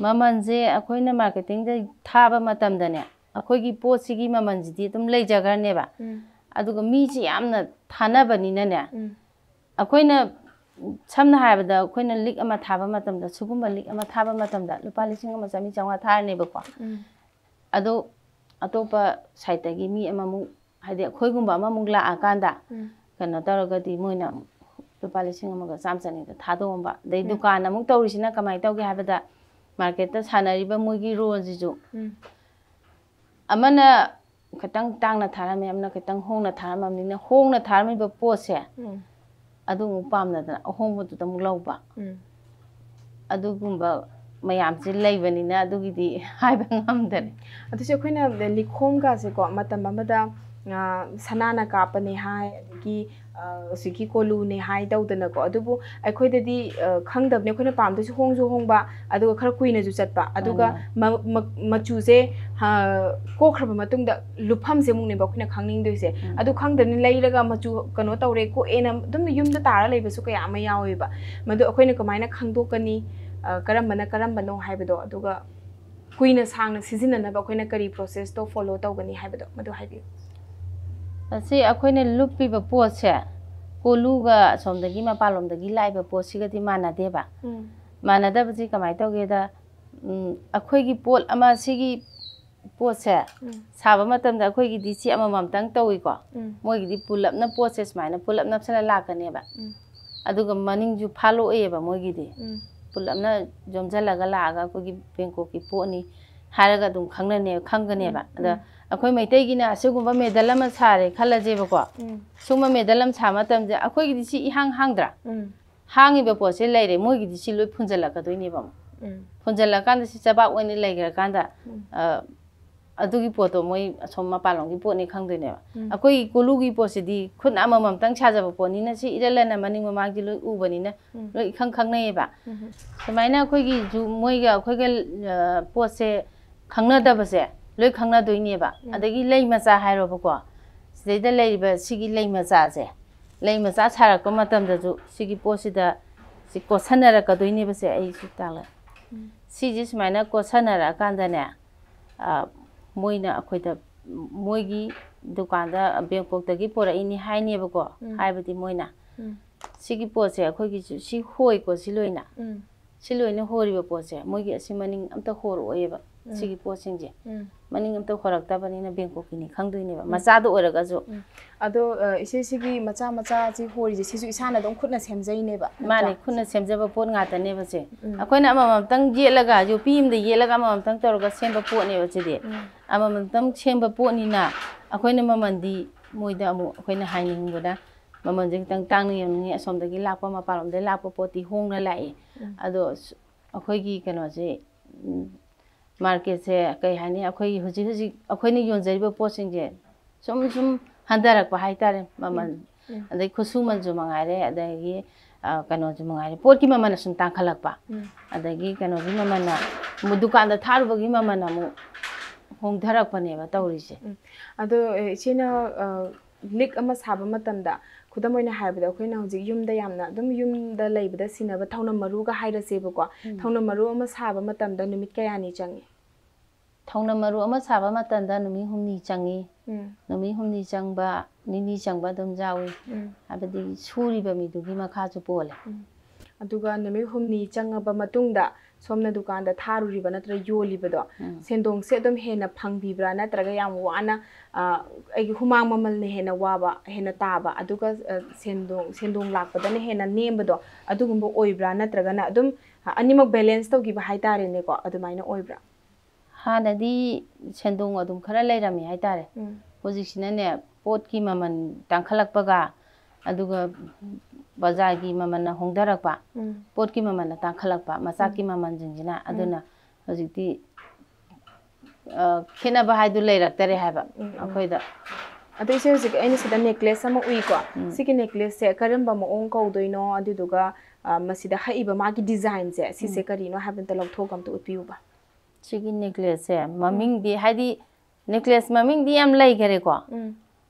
Speaker 2: ꯃꯃꯜꯁꯦ ꯑꯩꯈꯣꯏꯅ ꯃꯥꯔꯀꯦꯇꯤꯡꯗ ꯊꯥꯕ ꯃꯇꯝꯗꯅꯦ ꯑꯩꯈꯣꯏꯒꯤ ꯄꯣꯠꯁꯤꯒꯤ ꯃꯃꯜꯁꯤꯗꯤ ꯑꯗꯨꯝ ꯂꯩꯖꯈ꯭ꯔꯅꯦꯕ ꯑꯗꯨꯒ ꯃꯤꯁꯤ ꯌꯥꯝꯅ ꯊꯥꯅꯕꯅꯤꯅꯅꯦ ꯑꯩꯈꯣꯏꯅ ꯁꯝꯅ ꯍꯥꯏꯔꯕꯗ ꯑꯩꯈꯣꯏꯅ ꯂꯤꯛ ꯑꯃ ꯊꯥꯕ ꯃꯇꯝꯗ ꯁꯤꯒꯨꯝꯕ ꯂꯤꯛ ꯑꯃ ꯊꯥꯕ ꯃꯇꯝꯗ ꯂꯨꯄꯥ ꯂꯤꯁꯤꯡ ꯑꯃ ꯆꯥꯝꯃꯔꯤ ꯆꯥꯝꯃꯉꯥ ꯊꯥꯔꯅꯦꯕꯀꯣ ꯑꯗꯣ ꯑꯇꯣꯞꯄ ꯁꯥꯏꯠꯇꯒꯤ ꯃꯤ ꯑꯃꯃꯨꯛ ꯍꯥꯏꯗꯤ ꯑꯩꯈꯣꯏꯒꯨꯝꯕ ꯑꯃꯃꯨꯛ ꯂꯥꯛꯑꯀꯥꯟꯗ ꯀꯩꯅꯣ ꯇꯧꯔꯒꯗꯤ ꯃꯣꯏꯅ ꯂꯨꯄꯥ ꯂꯤꯁꯤꯡ ꯑꯃꯒ ꯆꯥꯝꯃ ꯆꯅꯤꯗ ꯊꯥꯗꯣꯛꯑꯝꯕ ꯑꯗꯩ ꯗꯨꯀꯥꯟ ꯑꯃꯨꯛ ꯇꯧꯔꯤꯁꯤꯅ ꯀꯃꯥꯏꯅ ꯇꯧꯒꯦ ꯍꯥꯏꯕꯗ ꯃꯥꯔꯀꯦꯠꯇ ꯁꯥꯟꯅꯔꯤꯕ ꯃꯣꯏꯒꯤ ꯔꯣꯜꯁꯤꯁꯨ ꯑꯃꯅ ꯈꯤꯇꯪ ꯇꯥꯡꯅ ꯊꯥꯔꯝꯃꯦ ꯑꯃꯅ ꯈꯤꯇꯪ ꯍꯣꯡꯅ ꯊꯥꯔꯝꯃꯕꯅꯤꯅ ꯍꯣꯡꯅ ꯊꯥꯔꯝꯃꯤꯕ ꯄꯣꯠꯁꯦ ꯑꯗꯨ ꯑꯃꯨꯛ ꯄꯥꯝꯅꯗꯅ ꯑꯍꯣꯡꯕꯗꯨꯗ ꯑꯃꯨꯛ ꯂꯧꯕ ꯑꯗꯨꯒꯨꯝꯕ ꯃꯌꯥꯝꯁꯤ ꯂꯩꯕꯅꯤꯅ ꯑꯗꯨꯒꯤꯗꯤ ꯍꯥꯏꯕ ꯉꯝꯗꯔꯦ
Speaker 1: ꯑꯗꯨꯁꯨ ꯑꯩꯈꯣꯏꯅ ꯂꯤꯈꯣꯝꯒꯁꯦꯀꯣ ꯃꯇꯝ ꯑꯃꯗ ꯁꯅꯥꯅ ꯀꯥꯞꯄꯅꯦ ꯍꯥꯏ ꯑꯗꯒꯤ ꯍꯧꯖꯤꯛꯀꯤ ꯀꯣꯂꯨꯅꯦ ꯍꯥꯏ ꯇꯧꯗꯅꯀꯣ ꯑꯗꯨꯕꯨ ꯑꯩꯈꯣꯏꯗꯗꯤ ꯈꯪꯗꯕꯅꯤ ꯑꯩꯈꯣꯏꯅ ꯄꯥꯝꯗꯣꯏꯁꯨ ꯍꯣꯡꯁꯨ ꯍꯣꯡꯕ ꯑꯗꯨꯒ ꯈꯔ ꯀꯨꯏꯅꯁꯨ ꯆꯠꯄ ꯑꯗꯨꯒ ꯃꯆꯨꯁꯦ ꯀꯣꯛꯈ꯭ꯔꯕ ꯃꯇꯨꯡꯗ ꯂꯨꯞꯐꯝꯁꯦ ꯑꯃꯨꯛꯅꯦꯕ ꯑꯩꯈꯣꯏꯅ ꯈꯪꯅꯤꯡꯗꯣꯏꯁꯦ ꯑꯗꯨ ꯈꯪꯗꯕꯅꯤ ꯂꯩꯔꯒ ꯃꯆꯨ ꯀꯩꯅꯣ ꯇꯧꯔꯦ ꯀꯣꯛꯑꯦꯅ ꯑꯗꯨꯝ ꯌꯨꯝꯗ ꯇꯥꯔ ꯂꯩꯕꯁꯨ ꯀꯌా ꯑꯃ ꯌꯥꯎꯋꯦꯕ ꯃꯗꯨ ꯑꯩꯈꯣꯏꯅ ꯀꯃꯥꯏꯅ ꯈꯪꯗꯣꯛꯀꯅꯤ ꯀꯔꯝꯕꯅ ꯀꯔꯝꯕꯅꯣ ꯍꯥꯏꯕꯗꯣ ꯑꯗꯨꯒ ꯀꯨꯏꯅ ꯁꯥꯡꯅ ꯁꯤꯖꯤꯟꯅꯅꯕ ꯑꯩꯈꯣꯏꯅ ꯀꯔꯤ ꯄ꯭ꯔꯣꯁꯦꯁꯇꯣ ꯐꯣꯂꯣ ꯇꯧꯒꯅꯤ ꯍꯥꯏꯕꯗꯣ ꯃꯗꯨ ꯍꯥꯏꯕꯤꯌꯨ
Speaker 2: ꯑꯁꯤ ꯑꯩꯈꯣꯏꯅ ꯂꯨꯞꯄꯤꯕ ꯄꯣꯠꯁꯦ ꯀꯣꯂꯨꯒ ꯑꯁꯣꯝꯗꯒꯤ ꯃꯄꯥꯟꯂꯣꯝꯗꯒꯤ ꯂꯥꯛꯏꯕ ꯄꯣꯠꯁꯤꯒꯗꯤ ꯃꯥꯟꯅꯗꯦꯕ ꯃꯥꯟꯅꯗꯕꯁꯤ ꯀꯃꯥꯏꯅ ꯇꯧꯒꯦꯗ ꯑꯩꯈꯣꯏꯒꯤ ꯄꯣꯠ ꯑꯃ ꯁꯤꯒꯤ ꯄꯣꯠꯁꯦ ꯁꯥꯕ ꯃꯇꯝꯗ ꯑꯩꯈꯣꯏꯒꯤꯗꯤ ꯁꯤ ꯑꯃꯃꯝꯇꯪ ꯇꯧꯏꯀꯣ ꯃꯣꯏꯒꯤꯗꯤ ꯄꯨꯜꯂꯞꯅ ꯄꯣꯠꯁꯦ ꯁꯨꯃꯥꯏꯅ ꯄꯨꯜꯂꯞ ꯅꯞꯁꯜꯂ ꯂꯥꯛꯀꯅꯦꯕ ꯑꯗꯨꯒ ꯃꯅꯤꯡꯁꯨ ꯐꯥꯂꯣꯛꯑꯦꯕ ꯃꯣꯏꯒꯤꯗꯤ ꯄꯨꯜꯂꯞꯅ ꯌꯣꯝꯁꯤꯜꯂꯒ ꯂꯥꯛꯑꯒ ꯑꯩꯈꯣꯏꯒꯤ ꯕꯦꯡꯀꯣꯛꯀꯤ ꯄꯣꯠꯅꯤ ꯍꯥꯏꯔꯒ ꯑꯗꯨꯝ ꯈꯪꯅꯅꯦꯕ ꯈꯪꯒꯅꯦꯕ ꯑꯗ ꯑꯩꯈꯣꯏ ꯃꯩꯇꯩꯒꯤꯅ ꯑꯁꯤꯒꯨꯝꯕ ꯃꯦꯗꯜ ꯑꯃ ꯁꯥꯔꯦ ꯈꯜꯂꯁꯦꯕꯀꯣ ꯁꯤꯒꯨꯝꯕ ꯃꯦꯗꯜ ꯑꯃ ꯁꯥꯕ ꯃꯇꯝꯁꯦ ꯑꯩꯈꯣꯏꯒꯤꯗꯤ ꯁꯤ ꯏꯍꯥꯡ ꯍꯥꯡꯗ꯭ꯔꯥ ꯍꯥꯡꯉꯤꯕ ꯄꯣꯠꯁꯦ ꯂꯩꯔꯦ ꯃꯣꯏꯒꯤꯗꯤ ꯁꯤ ꯂꯣꯏ ꯐꯨꯟꯖꯜꯂꯛꯀꯗꯣꯏꯅꯦꯕ ꯑꯃꯨꯛ ꯐꯨꯟꯖꯜꯂꯀꯥꯟꯗ ꯁꯤ ꯆꯕꯥꯛ ꯑꯣꯏꯅ ꯂꯩꯈ꯭ꯔꯀꯥꯟꯗ ꯑꯗꯨꯒꯤ ꯄꯣꯠꯇꯣ ꯃꯣꯏ ꯑꯁꯣꯝ ꯃꯄꯥꯟꯂꯣꯝꯒꯤ ꯄꯣꯠꯅꯤ ꯈꯪꯗꯣꯏꯅꯦꯕ ꯑꯩꯈꯣꯏꯒꯤ ꯀꯣꯂꯨꯒꯤ ꯄꯣꯠꯁꯤꯗꯤ ꯈꯨꯠ ꯑꯃꯃꯝꯇꯪ ꯁꯥꯖꯕ ꯄꯣꯠꯅꯤꯅ ꯁꯤ ꯏꯔꯜꯂꯅ ꯃꯅꯤꯡ ꯃꯃꯥꯡꯁꯤ ꯂꯣꯏ ꯎꯕꯅꯤꯅ ꯂꯣꯏ 이khꯪ ꯈꯪꯅꯩꯌꯦꯕ ꯁꯨꯃꯥꯏꯅ ꯑꯩꯈꯣꯏꯒꯤꯁꯨ ꯃꯣꯏꯒ ꯑꯩꯈꯣꯏꯒ ꯑ, ꯄꯣꯠꯁꯦ ꯈꯪꯅꯗꯕꯁꯦ ꯂꯣꯏ ꯈꯪꯅꯗꯣꯏꯅꯦꯕ ꯑꯗꯒꯤ ꯂꯩ ꯃꯆꯥ ꯍꯥꯏꯔꯣꯕꯀꯣ ꯁꯤꯗꯩꯗ ꯂꯩꯔꯤꯕ ꯁꯤꯒꯤ ꯂꯩ ꯃꯆꯥꯁꯦ ꯂꯩ ꯃꯆꯥ ꯁꯥꯔꯛꯄ ꯃꯇꯝꯗꯁꯨ ꯁꯤꯒꯤ ꯄꯣꯠꯁꯤꯗ ꯁꯤ ꯀꯣꯠꯁꯟꯅꯔꯛꯀꯗꯣꯏꯅꯦꯕꯁꯦ ꯑꯩꯁꯨ ꯇꯥꯛꯂꯦ ꯁꯤꯁꯦ ꯁꯨꯃꯥꯏꯅ ꯀꯣꯠꯁꯟꯅꯔꯛꯑꯀꯥꯟꯗꯅꯦ ꯑ, ꯃꯣꯏꯅ ꯑꯩꯈꯣꯏꯗ ꯃꯣꯏꯒꯤ ꯗꯨꯀꯥꯟꯗ ꯕꯦꯡꯀꯣꯛꯇꯒꯤ ꯄꯣꯔꯛꯏꯅꯤ ꯍꯥꯏꯅꯦꯕꯀꯣ ꯍꯥꯏꯕꯗꯤ ꯃꯣꯏꯅ ꯁꯤꯒꯤ ꯄꯣꯠꯁꯦ ꯑꯩꯈꯣꯏꯒꯤꯁꯨ ꯁꯤ ꯍꯣꯏꯀꯣ ꯁꯤ ꯂꯣꯏꯅ ꯁꯤ ꯂꯣꯏꯅ ꯍꯣꯔꯤꯕ ꯄꯣꯠꯁꯦ ꯃꯣꯏꯒꯤ ꯑꯁꯤ ꯃꯅꯤꯡ ꯑꯝꯇ ꯍꯣꯔꯛꯑꯣꯏꯕ ꯁꯤꯒꯤ ꯄꯣꯠꯁꯤꯡꯁꯦ ꯃꯅꯤꯡ ꯑꯝꯇ ꯍꯣꯔꯛꯇꯕꯅꯤꯅ ꯕꯦꯡꯀꯣꯛꯀꯤꯅꯤ ꯈꯪꯗꯣꯏꯅꯦꯕ ꯃꯆꯥꯗ ꯑꯣꯏꯔꯒꯁꯨ
Speaker 1: ꯑꯗꯣ ꯑ, ꯏꯆꯦꯁꯤꯒꯤ ꯃꯆꯥ ꯃꯆꯥꯁꯤ ꯍꯣꯔꯤꯁꯦ ꯁꯤꯁꯨ ꯏꯁꯥꯅ ꯑꯗꯨꯝ ꯈꯨꯠꯅ ꯁꯦꯝꯖꯩꯅꯦꯕ
Speaker 2: ꯃꯥꯅꯦ ꯈꯨꯠꯅ ꯁꯦꯝꯖꯕ ꯄꯣꯠ ꯉꯥꯛꯇꯅꯦꯕ ꯁꯦ ꯑꯩꯈꯣꯏꯅ ꯑꯃꯃꯝꯇꯪ ꯌꯦꯠꯂꯒ ꯌꯣꯄꯤ ꯑꯃꯗ ꯌꯦꯠꯂꯒ ꯑꯃꯃꯝꯇꯪ ꯇꯧꯔꯒ ꯁꯦꯝꯕ ꯄꯣꯠꯅꯦꯕ ꯁꯤꯗꯤ ꯑꯃꯃꯝꯇꯪ ꯁꯦꯝꯕ ꯄꯣꯠꯅꯤꯅ ꯑꯩꯈꯣꯏꯅ ꯃꯃꯜꯗꯤ ꯃꯣꯏꯗ ꯑꯃꯨꯛ ꯑꯩꯈꯣꯏꯅ ꯍꯥꯏꯅꯤꯡꯕꯗ ꯃꯃꯜꯁꯦ ꯈꯤꯇꯪ ꯇꯥꯡꯅ ꯌꯣꯟꯅꯤꯡꯉꯤ ꯑꯁꯣꯝꯗꯒꯤ ꯂꯥꯛꯄ ꯃꯄꯥꯟꯂꯣꯝꯗꯒꯤ ꯂꯥꯛꯄ ꯄꯣꯠꯇꯤ ꯍꯣꯡꯅ ꯂꯥꯛꯏ ꯑꯗꯣ ꯁ- ꯑꯩꯈꯣꯏꯒꯤ ꯀꯩꯅꯣꯁꯦ ꯎꯝ, ꯃꯥꯔꯀꯦꯠꯁꯦ ꯀꯩ ꯍꯥꯏꯅꯤ ꯑꯩꯈꯣꯏꯒꯤ ꯍꯧꯖꯤꯛ ꯍꯧꯖꯤꯛ ꯑꯩꯈꯣꯏꯅ ꯌꯣꯟꯖꯔꯤꯕ ꯄꯣꯠꯁꯤꯡꯁꯦ ꯁꯨꯝ ꯁꯨꯝ ꯍꯟꯊꯔꯛꯄ ꯍꯥꯏꯇꯥꯔꯦ ꯃꯃꯜ ꯑꯗꯩ ꯈꯨꯠꯁꯨꯃꯟꯁꯨ ꯃꯉꯥꯏꯔꯦ ꯑꯗꯒꯤ ꯑ, ꯀꯩꯅꯣꯁꯨ ꯃꯉꯥꯏꯔꯦ ꯄꯣꯠꯀꯤ ꯃꯃꯜꯅ ꯁꯨꯝ ꯇꯥꯡꯈꯠꯂꯛꯄ ꯑꯗꯒꯤ ꯀꯩꯅꯣꯒꯤ ꯃꯃꯜꯅ ꯑꯃꯨꯛ ꯗꯨꯀꯥꯟꯗ ꯊꯥꯔꯨꯕꯒꯤ ꯃꯃꯜ ꯑꯃꯨꯛ ꯍꯣꯡꯊꯔꯛꯄꯅꯦꯕ ꯇꯧꯔꯤꯁꯦ
Speaker 1: ꯑꯗꯣ ꯑ, ꯏꯆꯦꯅ ꯑ, ꯂꯤꯛ ꯑꯃ ꯁꯥꯕ ꯃꯇꯝꯗ khudam oina hai bada khoi nang ji yum da yamna dum yum da lai bada sina ba thona maru ga hai da
Speaker 2: se ba kwa thona maru ama sa ba
Speaker 1: matam
Speaker 2: da numit ka yani changi thona maru
Speaker 1: ama
Speaker 2: sa ba matam da numi
Speaker 1: hum ni changi numi hum
Speaker 2: ni chang ba ni ni chang ba dum jawi abadi suri ba mi du gi ma kha chu pole
Speaker 1: aduga numi hum ni chang ba matung da ꯁꯣꯝꯅ ꯗꯨꯀꯥꯟꯗ ꯊꯥꯔꯨꯔꯤꯕ ꯅꯠꯇ꯭ꯔꯒ ꯌꯣꯜꯂꯤꯕꯗꯣ ꯁꯦꯟꯗꯣꯡꯁꯦ ꯑꯗꯨꯝ ꯍꯦꯟꯅ ꯐꯪꯕꯤꯕ꯭ꯔꯥ ꯅꯠꯇ꯭ꯔꯒ ꯌꯥꯝ ꯋꯥꯅ ꯑ, ꯑꯩꯒꯤ ꯍꯨꯃꯥꯡ ꯃꯃꯜꯅ ꯍꯦꯟꯅ ꯋꯥꯕ ꯍꯦꯟꯅ ꯇꯥꯕ ꯑꯗꯨꯒ ꯑ, ꯁꯦꯟꯗꯣꯡ ꯁꯦꯟꯗꯣꯡ ꯂꯥꯛꯄꯗꯅ ꯍꯦꯟꯅ ꯅꯦꯝꯕꯗꯣ ꯑꯗꯨꯒꯨꯝꯕ ꯑꯣꯏꯕ꯭ꯔꯥ ꯅꯠꯇ꯭ꯔꯒꯅ ꯑꯗꯨꯝ ꯑꯅꯤꯃꯛ ꯕꯦꯂꯦꯟꯁ ꯇꯧꯈꯤꯕ ꯍꯥꯏꯇꯥꯔꯦꯅꯦꯀꯣ ꯑꯗꯨꯃꯥꯏꯅ ꯑꯣꯏꯕ꯭ꯔꯥ
Speaker 2: ꯍꯥꯟꯅꯗꯤ ꯁꯦꯟꯗꯣꯡ ꯑꯗꯨꯝ ꯈꯔ ꯂꯩꯔꯝꯃꯤ ꯍꯥꯏꯇꯥꯔꯦ
Speaker 1: ꯎꯝ
Speaker 2: ꯍꯧꯖꯤꯛꯁꯤꯅꯅꯦ ꯄꯣꯠꯀꯤ ꯃꯃꯜ ꯇꯥꯡꯈꯠꯂꯛꯄꯒ ꯑꯗꯨꯒ ꯕꯖꯥꯔꯒꯤ ꯃꯃꯜꯅ ꯍꯣꯡꯊꯔꯛꯄ
Speaker 1: ꯎꯝ
Speaker 2: ꯄꯣꯠꯀꯤ ꯃꯃꯜꯅ ꯇꯥꯡꯈꯠꯂꯛꯄ ꯃꯆꯥꯛꯀꯤ ꯃꯃꯜꯁꯤꯡꯁꯤꯅ ꯑꯗꯨꯅ ꯍꯧꯖꯤꯛꯇꯤ ꯑ, ꯈꯦꯠꯅꯕ ꯍꯥꯏꯗꯨ ꯂꯩꯔꯛꯇꯔꯦ ꯍꯥꯏꯕ ꯑꯩꯈꯣꯏꯗ
Speaker 1: ꯑꯗꯣ ꯏꯆꯦ ꯍꯧꯖꯤꯛ ꯑꯩꯅ ꯁꯤꯗ ꯅꯦꯀ꯭ꯂꯦꯁ ꯑꯃ ꯎꯏꯀꯣ ꯁꯤꯒꯤ ꯅꯦꯀ꯭ꯂꯦꯁꯁꯦ ꯀꯔꯝꯕ ꯃꯑꯣꯡ ꯀꯧꯗꯣꯏꯅꯣ ꯑꯗꯨꯗꯨꯒ ꯑ, ꯃꯁꯤꯗ ꯍꯛꯏꯕ ꯃꯥꯒꯤ ꯗꯤꯖꯥꯏꯟꯁꯦ ꯁꯤꯁꯦ ꯀꯔꯤꯅꯣ ꯍꯥꯏꯕ ꯑꯝꯇ ꯂꯧꯊꯣꯛꯑꯒ ꯑꯝꯇ ꯎꯠꯄꯤꯌꯨꯕ
Speaker 2: ꯁꯤꯒꯤ ꯅꯦꯀ꯭ꯂꯦꯁꯁꯦ ꯃꯃꯤꯡꯗꯤ ꯍꯥꯏꯗꯤ ꯅꯦꯀ꯭ꯂꯦꯁ ꯃꯃꯤꯡꯗꯤ ꯌꯥꯝ ꯂꯩꯈꯔꯦꯀꯣ
Speaker 1: ꯎꯝ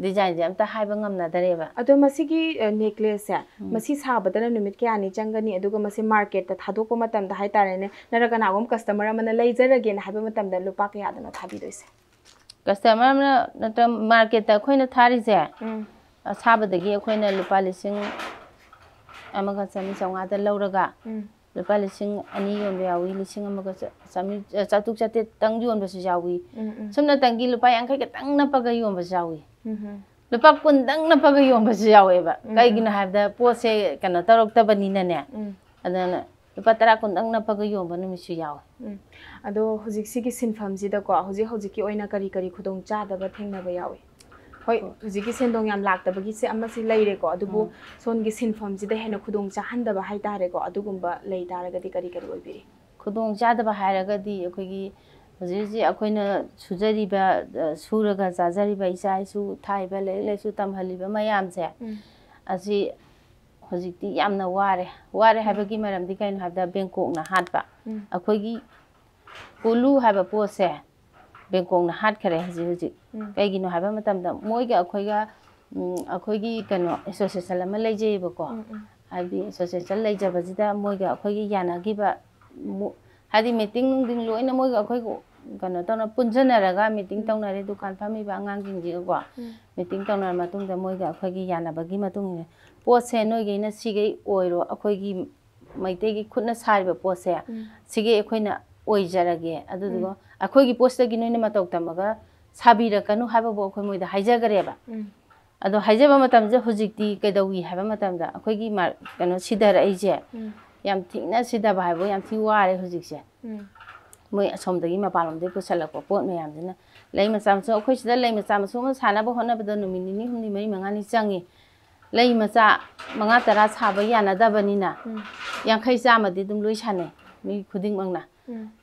Speaker 2: डिज़ाइन से अमता हाइब
Speaker 1: ngamnadareba ado masigi necklace ya masi sabadana numit kya ni changani aduga masi market ta thadokpa matam da haitare ne naraga na gom customer
Speaker 2: amana leijarage na haiba matam da
Speaker 1: lupa
Speaker 2: kya dana thabi doise customer amana natra market
Speaker 1: ta
Speaker 2: khoina thari je sabadagi khoina lupa lising amaga chami changa da lauraga ꯂꯨꯄꯥ ꯂꯤꯁꯤꯡ ꯑꯅꯤ ꯌꯣꯟꯕ ꯌꯥꯎꯏ ꯂꯤꯁꯤꯡ ꯑꯃꯒ ꯆ- ꯆꯥꯝꯃꯔꯤ ꯑ, ꯆꯥꯇ꯭ꯔꯨꯛ ꯆꯥꯇ꯭ꯔꯦꯠꯇꯪ ꯌꯣꯟꯕꯁꯨ ꯌꯥꯎꯏ
Speaker 1: ꯎꯝ ꯎꯝ
Speaker 2: ꯁꯨꯝꯅꯇꯪꯒꯤ ꯂꯨꯄꯥ ꯌꯥꯡꯈꯩ ꯈꯛꯇꯪ ꯅꯞꯄꯒ ꯌꯣꯟꯕꯁꯨ ꯌꯥꯎꯏ
Speaker 1: ꯎꯝ
Speaker 2: ꯂꯨꯄꯥ ꯀꯨꯟꯗꯪ ꯅꯞꯄꯒ ꯌꯣꯟꯕꯁꯨ ꯌꯥꯎꯋꯦꯕ ꯀꯩꯒꯤꯅꯣ ꯍꯥꯏꯕꯗ ꯄꯣꯠꯁꯦ ꯀꯩꯅꯣ ꯇꯧꯔꯛꯇꯕꯅꯤꯅꯅꯦ
Speaker 1: ꯎꯝ
Speaker 2: ꯑꯗꯨꯅ ꯂꯨꯄꯥ ꯇꯔꯥ ꯀꯨꯟꯗꯪ ꯅꯞꯄꯒ ꯌꯣꯟꯕ ꯅꯨꯃꯤꯠꯁꯨ ꯌꯥꯎꯋꯦ
Speaker 1: ꯎꯝ ꯑꯗꯣ ꯍꯧꯖꯤꯛ ꯁꯤꯒꯤ ꯁꯤꯟꯐꯝꯁꯤꯗꯀꯣ ꯍꯧꯖꯤꯛ ꯍꯧꯖꯤꯛꯀꯤ ꯑꯣꯏꯅ ꯀꯔꯤ ꯀꯔꯤ ꯈꯨꯗꯣꯡ ꯆꯥꯗꯕ ꯊꯦꯡꯅꯕ ꯌꯥꯎꯏ ꯍꯣꯏ ꯍꯧꯖꯤꯛꯀꯤ ꯁꯦꯟꯗꯣꯡ ꯌꯥꯝ ꯂꯥꯛꯇꯕꯒꯤꯁꯦ ꯑꯃꯁꯤ ꯂꯩꯔꯦꯀꯣ ꯑꯗꯨꯕꯨ ꯁꯣꯝꯒꯤ ꯁꯤꯟꯐꯝꯁꯤꯗ ꯍꯦꯟꯅ ꯈꯨꯗꯣꯡ ꯆꯥꯍꯟꯗꯕ ꯍꯥꯏꯇꯥꯔꯦꯀꯣ ꯑꯗꯨꯒꯨꯝꯕ ꯂꯩ ꯇꯥꯔꯒꯗꯤ ꯀꯔꯤ ꯀꯔꯤ ꯑꯣꯏꯕꯤꯔꯤ
Speaker 2: ꯈꯨꯗꯣꯡ ꯆꯥꯗꯕ ꯍꯥꯏꯔꯒꯗꯤ ꯑꯩꯈꯣꯏꯒꯤ ꯍꯧꯖꯤꯛ ꯍꯧꯖꯤꯛ ꯑꯩꯈꯣꯏꯅ ꯁꯨꯖꯔꯤꯕ ꯑ, ꯁꯨꯔꯒ ꯆꯥꯖꯔꯤꯕ ꯏꯆꯥ ꯏꯁꯨ ꯊꯥꯛꯏꯕ ꯂꯥꯏꯔꯤꯛ ꯂꯥꯏꯁꯨ ꯇꯝꯍꯜꯂꯤꯕ ꯃꯌꯥꯝꯁꯦ ꯑꯁꯤ ꯍꯧꯖꯤꯛꯇꯤ ꯌꯥꯝꯅ ꯋꯥꯔꯦ ꯋꯥꯔꯦ ꯍꯥꯏꯕꯒꯤ ꯃꯔꯝꯗꯤ ꯀꯩꯅꯣ ꯍꯥꯏꯕꯗ ꯕꯦꯡꯀꯣꯛꯅ ꯍꯥꯠꯄ
Speaker 1: ꯎꯝ.
Speaker 2: ꯑꯩꯈꯣꯏꯒꯤ ꯀꯣꯂꯨ ꯍꯥꯏꯕ ꯄꯣꯠꯁꯦ ꯕꯦꯡꯀꯣꯛꯅ ꯍꯥꯠꯈꯔꯦ ꯍꯧꯖꯤꯛ ꯍꯧꯖꯤꯛ
Speaker 1: ꯎꯝ.
Speaker 2: ꯀꯩꯒꯤꯅꯣ ꯍꯥꯏꯕ ꯃꯇꯝꯗ ꯃꯣꯏꯒ ꯑꯩꯈꯣꯏꯒ ꯎꯝ, ꯑꯩꯈꯣꯏꯒꯤ ꯀꯩꯅꯣ ꯑꯦꯁꯣꯁꯤꯌꯦꯁꯟ ꯑꯃ ꯂꯩꯖꯩꯌꯦꯕꯀꯣ ꯍꯥꯏꯕꯗꯤ ꯑꯦꯁꯣꯁꯤꯌꯦꯁꯟ ꯂꯩꯖꯕꯁꯤꯗ ꯃꯣꯏꯒ ꯑꯩꯈꯣꯏꯒꯤ ꯌꯥꯅꯈꯤꯕ ꯃꯨ- ꯍꯥꯏꯗꯤ ꯃꯤꯇꯤꯡ ꯅꯨꯡꯗꯤꯡ ꯂꯣꯏꯅ ꯃꯣꯏꯒ ꯑꯩꯈꯣꯏꯒ ꯀꯩꯅꯣ ꯇꯧꯅ ꯄꯨꯟꯁꯤꯟꯅꯔꯒ ꯃꯤꯇꯤꯡ ꯇꯧꯅꯔꯦ ꯗꯨꯀꯥꯟ ꯐꯝꯃꯤꯕ ꯑꯉꯥꯡꯁꯤꯡꯁꯤꯒꯀꯣ ꯃꯤꯇꯤꯡ ꯇꯧꯅꯔ ꯃꯇꯨꯡꯗ ꯃꯣꯏꯒ ꯑꯩꯈꯣꯏꯒꯤ ꯌꯥꯅꯕꯒꯤ ꯃꯇꯨꯡ ꯏꯟꯅ ꯄꯣꯠꯁꯦ ꯅꯣꯏꯒꯩꯅ ꯁꯤꯒꯩ ꯑꯣꯏꯔꯣ ꯑꯩꯈꯣꯏꯒꯤ ꯃꯩꯇꯩꯒꯤ ꯈꯨꯠꯅ ꯁꯥꯔꯤꯕ ꯄꯣꯠꯁꯦ ꯁꯤꯒꯩ ꯑꯩꯈꯣꯏꯅ ꯑꯣꯏꯖꯔꯒꯦ ꯑꯗꯨꯗꯨꯒ ꯑꯩꯈꯣꯏꯒꯤ ꯄꯣꯠꯁꯤꯗꯒꯤ ꯅꯣꯏꯅ ꯃꯇꯧ ꯇꯝꯃꯒ ꯁꯥꯕꯤꯔꯛꯀꯅꯨ ꯍꯥꯏꯕꯕꯨ ꯑꯩꯈꯣꯏ ꯃꯣꯏꯗ ꯍꯥꯏꯖꯈ꯭ꯔꯦꯕ
Speaker 1: ꯎꯝ.
Speaker 2: ꯑꯗꯣ ꯍꯥꯏꯖꯕ ꯃꯇꯝꯁꯦ ꯍꯧꯖꯤꯛꯇꯤ ꯀꯩꯗꯧꯏ ꯍꯥꯏꯕ ꯃꯇꯝꯗ ꯑꯩꯈꯣꯏꯒꯤ ꯃꯥꯔ- ꯀꯩꯅꯣ ꯁꯤꯙꯔꯛꯏꯁꯦ ꯌꯥꯝ ꯊꯤꯅ ꯁꯤꯙꯕ ꯍꯥꯏꯕ ꯌꯥꯝ ꯊꯤ ꯋꯥꯔꯦ ꯍꯧꯖꯤꯛꯁꯦ ꯃꯣꯏ ꯑꯁꯣꯝꯗꯒꯤ ꯃꯄꯥꯟꯂꯣꯝꯗꯒꯤ ꯄꯨꯁꯜꯂꯛꯄ ꯄꯣꯠ ꯃꯌꯥꯝꯁꯤꯅ ꯂꯩ ꯃꯆꯥ ꯃꯁꯨ ꯑꯩꯈꯣꯏ ꯁꯤꯗ ꯂꯩ ꯃꯆꯥ ꯃꯁꯨ ꯑꯃ ꯁꯥꯅꯕ ꯍꯣꯠꯅꯕꯗ ꯅꯨꯃꯤꯠ ꯅꯤꯅꯤ ꯍꯨꯝꯅꯤ ꯃꯔꯤ ꯃꯉꯥꯅꯤ ꯆꯪꯉꯤ ꯂꯩ ꯃꯆꯥ ꯃꯉꯥ ꯇꯔꯥ ꯁꯥꯕ ꯌꯥꯅꯗꯕꯅꯤꯅ ꯌꯥꯡꯈꯩ ꯆꯥꯝꯃꯗꯤ ꯑꯗꯨꯝ ꯂꯣꯏ ꯁꯥꯟꯅꯩ ꯃꯤ ꯈꯨꯗꯤꯡꯃꯛꯅ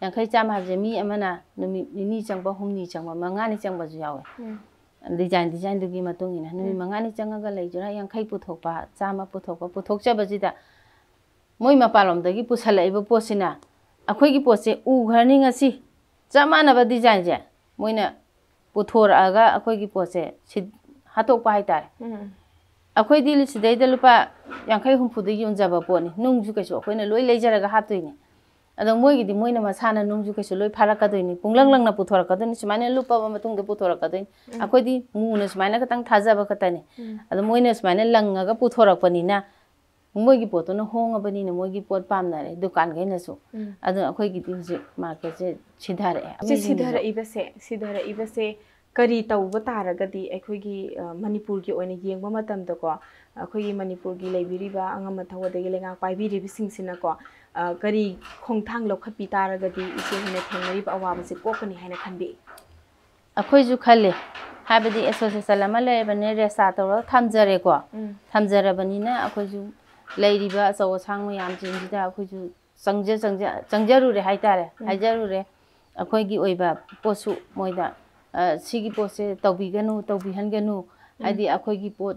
Speaker 2: ꯌꯥꯡꯈꯩ ꯆꯥꯝꯃ ꯍꯥꯏꯕꯁꯦ ꯃꯤ ꯑꯃꯅ ꯅꯨꯃꯤꯠ ꯅꯤꯅꯤ ꯆꯪꯕ ꯍꯨꯝꯅꯤ ꯆꯪꯕ ꯃꯉꯥꯅꯤ ꯆꯪꯕꯁꯨ ꯌꯥꯎꯋꯦ ꯗꯤꯖꯥꯏꯟ ꯗꯤꯖꯥꯏꯟꯗꯨꯒꯤ ꯃꯇꯨꯡ ꯏꯟꯅ ꯅꯨꯃꯤꯠ ꯃꯉꯥꯅꯤ ꯆꯪꯉꯒ ꯂꯩꯖꯨꯔꯥ ꯌꯥꯡꯈꯩ ꯄꯨꯊꯣꯛꯄ ꯆꯥꯝꯃ ꯄꯨꯊꯣꯛꯄ ꯄꯨꯊꯣꯛꯆꯕꯁꯤꯗ ꯃꯣꯏ ꯃꯄꯥꯟꯂꯣꯝꯗꯒꯤ ꯄꯨꯁꯜꯂꯛꯏꯕ ꯄꯣꯠꯁꯤꯅ ꯑꯩꯈꯣꯏꯒꯤ ꯄꯣꯠꯁꯦ ꯎꯈ꯭ꯔꯅꯤ ꯉꯁꯤ ꯆꯞ ꯃꯥꯟꯅꯕ ꯗꯤꯖꯥꯏꯟꯁꯦ ꯃꯣꯏꯅ ꯄꯨꯊꯣꯔꯛꯑꯒ ꯑꯩꯈꯣꯏꯒꯤ ꯄꯣꯠꯁꯦ ꯁꯤ ꯍꯥꯠꯇꯣꯛꯄ ꯍꯥꯏꯇꯥꯔꯦ ꯑꯩꯈꯣꯏꯗꯤ ꯁꯤꯗꯩꯗ ꯂꯨꯄꯥ ꯌꯥꯡꯈꯩ ꯍꯨꯝꯐꯨꯗ ꯌꯣꯟꯖꯕ ꯄꯣꯠꯅꯤ ꯅꯨꯡꯁꯨ ꯀꯩꯁꯨ ꯑꯩꯈꯣꯏꯅ ꯂꯣꯏ ꯂꯩꯖꯔꯒ ꯍꯥꯞꯇꯣꯏꯅꯤ अदो मोगी दी मोई नमस हाना नुंजु लंग ना पुथोरा का दोई नी सिमाने लुपा बम तुंग के पुथोरा का लंग गा पुथोरा पनी ना मोगी पोतो दुकान गई न अखोई
Speaker 1: की दी जे से सिधारे से करी तब तारगदी अखोगी मणिपुर की ओने की लेबिरिबा अंगम थवदगी लेगा पाइबिरिबि सिंग को ꯀꯔꯤ ꯈꯣꯡꯊꯥꯡ ꯂꯧꯈꯠꯄꯤ ꯇꯥꯔꯒꯗꯤ ꯏꯆꯦ ꯍꯣꯏꯅ ꯊꯦꯡꯅꯔꯤꯕ ꯑꯋꯥꯕꯁꯤ ꯀꯣꯛꯀꯅꯤ ꯍꯥꯏꯅ ꯈꯟꯕꯤ
Speaker 2: ꯑꯩꯈꯣꯏꯁꯨ ꯈꯜꯂꯤ ꯍꯥꯏꯕꯗꯤ ꯑꯦꯁꯣꯁꯤꯌꯦꯁꯟ ꯑꯃ ꯂꯩꯔꯕꯅꯤꯅ ꯔꯦꯁꯇꯥꯔ ꯇꯧꯔꯒ ꯊꯝꯖꯔꯦꯀꯣ ꯊꯝꯖꯔꯕꯅꯤꯅ ꯑꯩꯈꯣꯏꯁꯨ ꯂꯩꯔꯤꯕ ꯑꯆꯧ ꯑꯁꯥꯡ ꯃꯌꯥꯝꯁꯤꯡꯁꯤꯗ ꯑꯩꯈꯣꯏꯁꯨ ꯆꯪꯖ ꯆꯪꯖ ꯆꯪꯖꯔꯨꯔꯦ ꯍꯥꯏꯇꯥꯔꯦ ꯍꯥꯏꯖꯔꯨꯔꯦ ꯑꯩꯈꯣꯏꯒꯤ ꯑꯣꯏꯕ ꯄꯣꯠꯁꯨ ꯃꯣꯏꯗ ꯑ, ꯁꯤꯒꯤ ꯄꯣꯠꯁꯦ ꯇꯧꯕꯤꯒꯅꯨ ꯇꯧꯕꯤꯍꯟꯒꯅꯨ ꯍꯥꯏꯗꯤ ꯑꯩꯈꯣꯏꯒꯤ ꯄꯣꯠ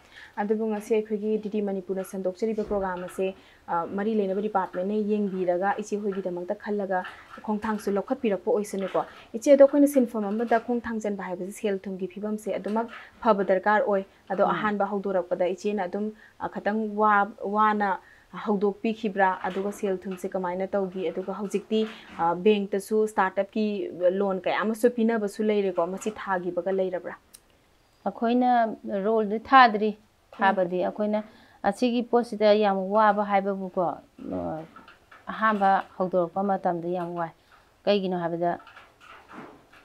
Speaker 1: ꯑꯗꯨꯕꯨ ꯉꯁꯤ ꯑꯩꯈꯣꯏꯒꯤ ꯗꯤꯗꯤ ꯃꯅꯤꯄꯨꯔꯅ ꯁꯟꯗꯣꯛꯆꯔꯤꯕ ꯄ꯭ꯔꯣꯒ꯭ꯔꯥꯝ ꯑꯁꯦ ꯑ, ꯃꯔꯤ ꯂꯩꯅꯕ ꯗꯤꯄꯥꯔꯠꯃꯦꯟꯅ ꯌꯦꯡꯕꯤꯔꯒ ꯏꯆꯦꯍꯣꯏꯒꯤꯗꯃꯛꯇ ꯈꯜꯂꯒ ꯈꯣꯡꯊꯥꯡꯁꯨ ꯂꯧꯈꯠꯄꯤꯔꯛꯄ ꯑꯣꯏꯁꯅꯨꯀꯣ ꯏꯆꯦ ꯑꯗꯣ ꯑꯩꯈꯣꯏꯅ ꯁꯤꯟꯐꯝ ꯑꯃꯗ ꯈꯣꯡ ꯊꯥꯡꯖꯟꯕ ꯍꯥꯏꯕꯁꯤ ꯁꯦꯜ ꯊꯨꯝꯒꯤ ꯐꯤꯕꯝꯁꯦ ꯑꯗꯨꯃꯛ ꯐꯕ ꯗꯔꯀꯥꯔ ꯑꯣꯏ ꯑꯗꯣ ꯑꯍꯥꯟꯕ ꯍꯧꯗꯣꯔꯛꯄꯗ ꯏꯆꯦꯅ ꯑꯗꯨꯝ ꯑ, ꯈꯤꯇꯪ ꯋꯥ- ꯋꯥꯅ ꯍꯧꯗꯣꯛꯄꯤꯈꯤꯕ꯭ꯔꯥ ꯑꯗꯨꯒ ꯁꯦꯜ ꯊꯨꯝꯁꯦ ꯀꯃꯥꯏꯅ ꯇꯧꯈꯤ ꯑꯗꯨꯒ ꯍꯧꯖꯤꯛꯇꯤ ꯑ, ꯕꯦꯡꯛꯇꯁꯨ ꯁ꯭ꯇꯥꯔꯠꯑꯞꯀꯤ ꯂꯣꯟ ꯀꯌꯥ ꯑꯃꯁꯨ ꯄꯤꯅꯕꯁꯨ ꯂꯩꯔꯦꯀꯣ ꯃꯁꯤ ꯊꯥꯈꯤꯕꯒ ꯂꯩꯔꯕ꯭ꯔꯥ
Speaker 2: ꯑꯩꯈꯣꯏꯅ ꯔꯣꯜꯗꯤ ꯊꯥꯗ꯭ꯔꯤ ꯊꯥꯕꯗꯤ ꯑꯩꯈꯣꯏꯅ ꯑꯁꯤꯒꯤ ꯄꯣꯠꯁꯤꯗ ꯌꯥꯝ ꯋꯥꯕ ꯍꯥꯏꯕꯕꯨꯀꯣ ꯑ, ꯑꯍꯥꯟꯕ ꯍꯧꯗꯣꯔꯛꯄ ꯃꯇꯝꯗ ꯌꯥꯝ ꯋꯥꯏ ꯀꯩꯒꯤꯅꯣ ꯍꯥꯏꯕꯗ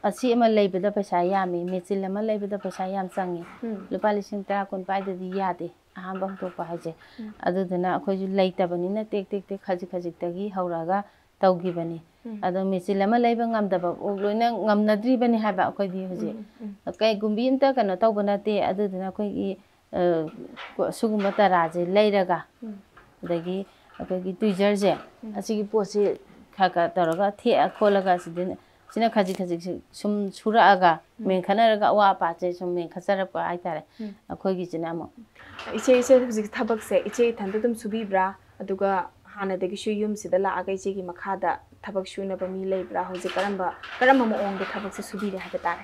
Speaker 2: ꯑꯁꯤ ꯑꯃ ꯂꯩꯕꯗ ꯄꯩꯁా ꯌꯥꯝꯃꯤ ꯃꯦꯆꯤꯟ ꯑꯃ ꯂꯩꯕꯗ ꯄꯩꯁꯥ ꯌꯥꯝ ꯆꯪꯉꯤ ꯂꯨꯄꯥ ꯂꯤꯁꯤꯡ ꯇꯔꯥ ꯀꯨꯟ ꯄꯥꯏꯗꯗꯤ ꯌꯥꯗꯦ ꯑꯍꯥꯟꯕ ꯍꯧꯗꯣꯛꯄ ꯍꯥꯏꯁꯦ ꯑꯗꯨꯗꯨꯅ ꯑꯩꯈꯣꯏꯁꯨ ꯂꯩꯇꯕꯅꯤꯅ ꯇꯦꯛ ꯇꯦꯛ ꯇꯦꯛ ꯈꯖꯤꯛ ꯈꯖꯤꯛꯇꯒꯤ ꯍꯧꯔꯒ ꯇꯧꯈꯤꯕꯅꯤ ꯑꯗꯣ ꯃꯦꯆꯤꯟ ꯑꯃ ꯂꯩꯕ ꯉꯝꯗꯕ ꯑꯣ, ꯂꯣꯏꯅ ꯉꯝꯅꯗ꯭ꯔꯤꯕꯅꯤ ꯍꯥꯏꯕ ꯑꯩꯈꯣꯏꯗꯤ ꯍꯧꯖꯤꯛ ꯀꯩꯒꯨꯝꯕꯤ ꯑꯝꯇ ꯀꯩꯅꯣ ꯇꯧꯕ ꯅꯠꯇꯦ ꯑꯗꯨꯗꯨꯅ ꯑꯩꯈꯣꯏꯒꯤ ꯑ, ꯁꯤꯒꯨꯝꯕ ꯇꯔꯥꯁꯦ ꯂꯩꯔꯒ ꯑꯗꯒꯤ ꯑꯩꯈꯣꯏꯒꯤ ꯇ꯭ꯋꯤꯖꯔꯁꯦ ꯑꯁꯤꯒꯤ ꯄꯣꯠꯁꯤ ꯈꯔ ꯈꯔ ꯇꯧꯔꯒ ꯊꯦꯛꯑ ꯈꯣꯠꯂꯒ ꯁꯤꯗ ꯁꯤꯅ ꯈꯖꯤꯛ ꯈꯖꯤꯛ ꯁꯨꯝ ꯁꯨꯔꯛꯑꯒ ꯃꯦꯟꯈꯠꯅꯔꯒ ꯑꯋꯥꯠ ꯑꯄꯥꯁꯦ ꯁꯨꯝ ꯃꯦꯟꯈꯠꯆꯔꯛꯄ ꯍꯥꯏꯇꯥꯔꯦ ꯑꯩꯈꯣꯏꯒꯤꯁꯤꯅ ꯑꯃꯨꯛ
Speaker 1: ꯏꯆꯦ ꯏꯆꯦ ꯍꯧꯖꯤꯛ ꯊꯕꯛꯁꯦ ꯏꯆꯦ ꯏꯊꯟꯇ ꯑꯗꯨꯝ ꯁꯨꯕꯤꯕ꯭ꯔꯥ ꯑꯗꯨꯒ ꯍꯥꯟꯅꯗꯒꯤꯁꯨ ꯌꯨꯝꯁꯤꯗ ꯂꯥꯛꯑꯒ ꯏꯆꯦꯒꯤ ꯃꯈꯥꯗ ꯊꯕꯛ ꯁꯨꯅꯕ ꯃꯤ ꯂꯩꯕ꯭ꯔꯥ ꯍꯧꯖꯤꯛ ꯀꯔꯝꯕ ꯀꯔꯝꯕ ꯃꯑꯣꯡꯗ ꯊꯕꯛꯁꯦ ꯁꯨꯕꯤꯔꯦ ꯍꯥꯏꯕ ꯇꯥꯔꯦ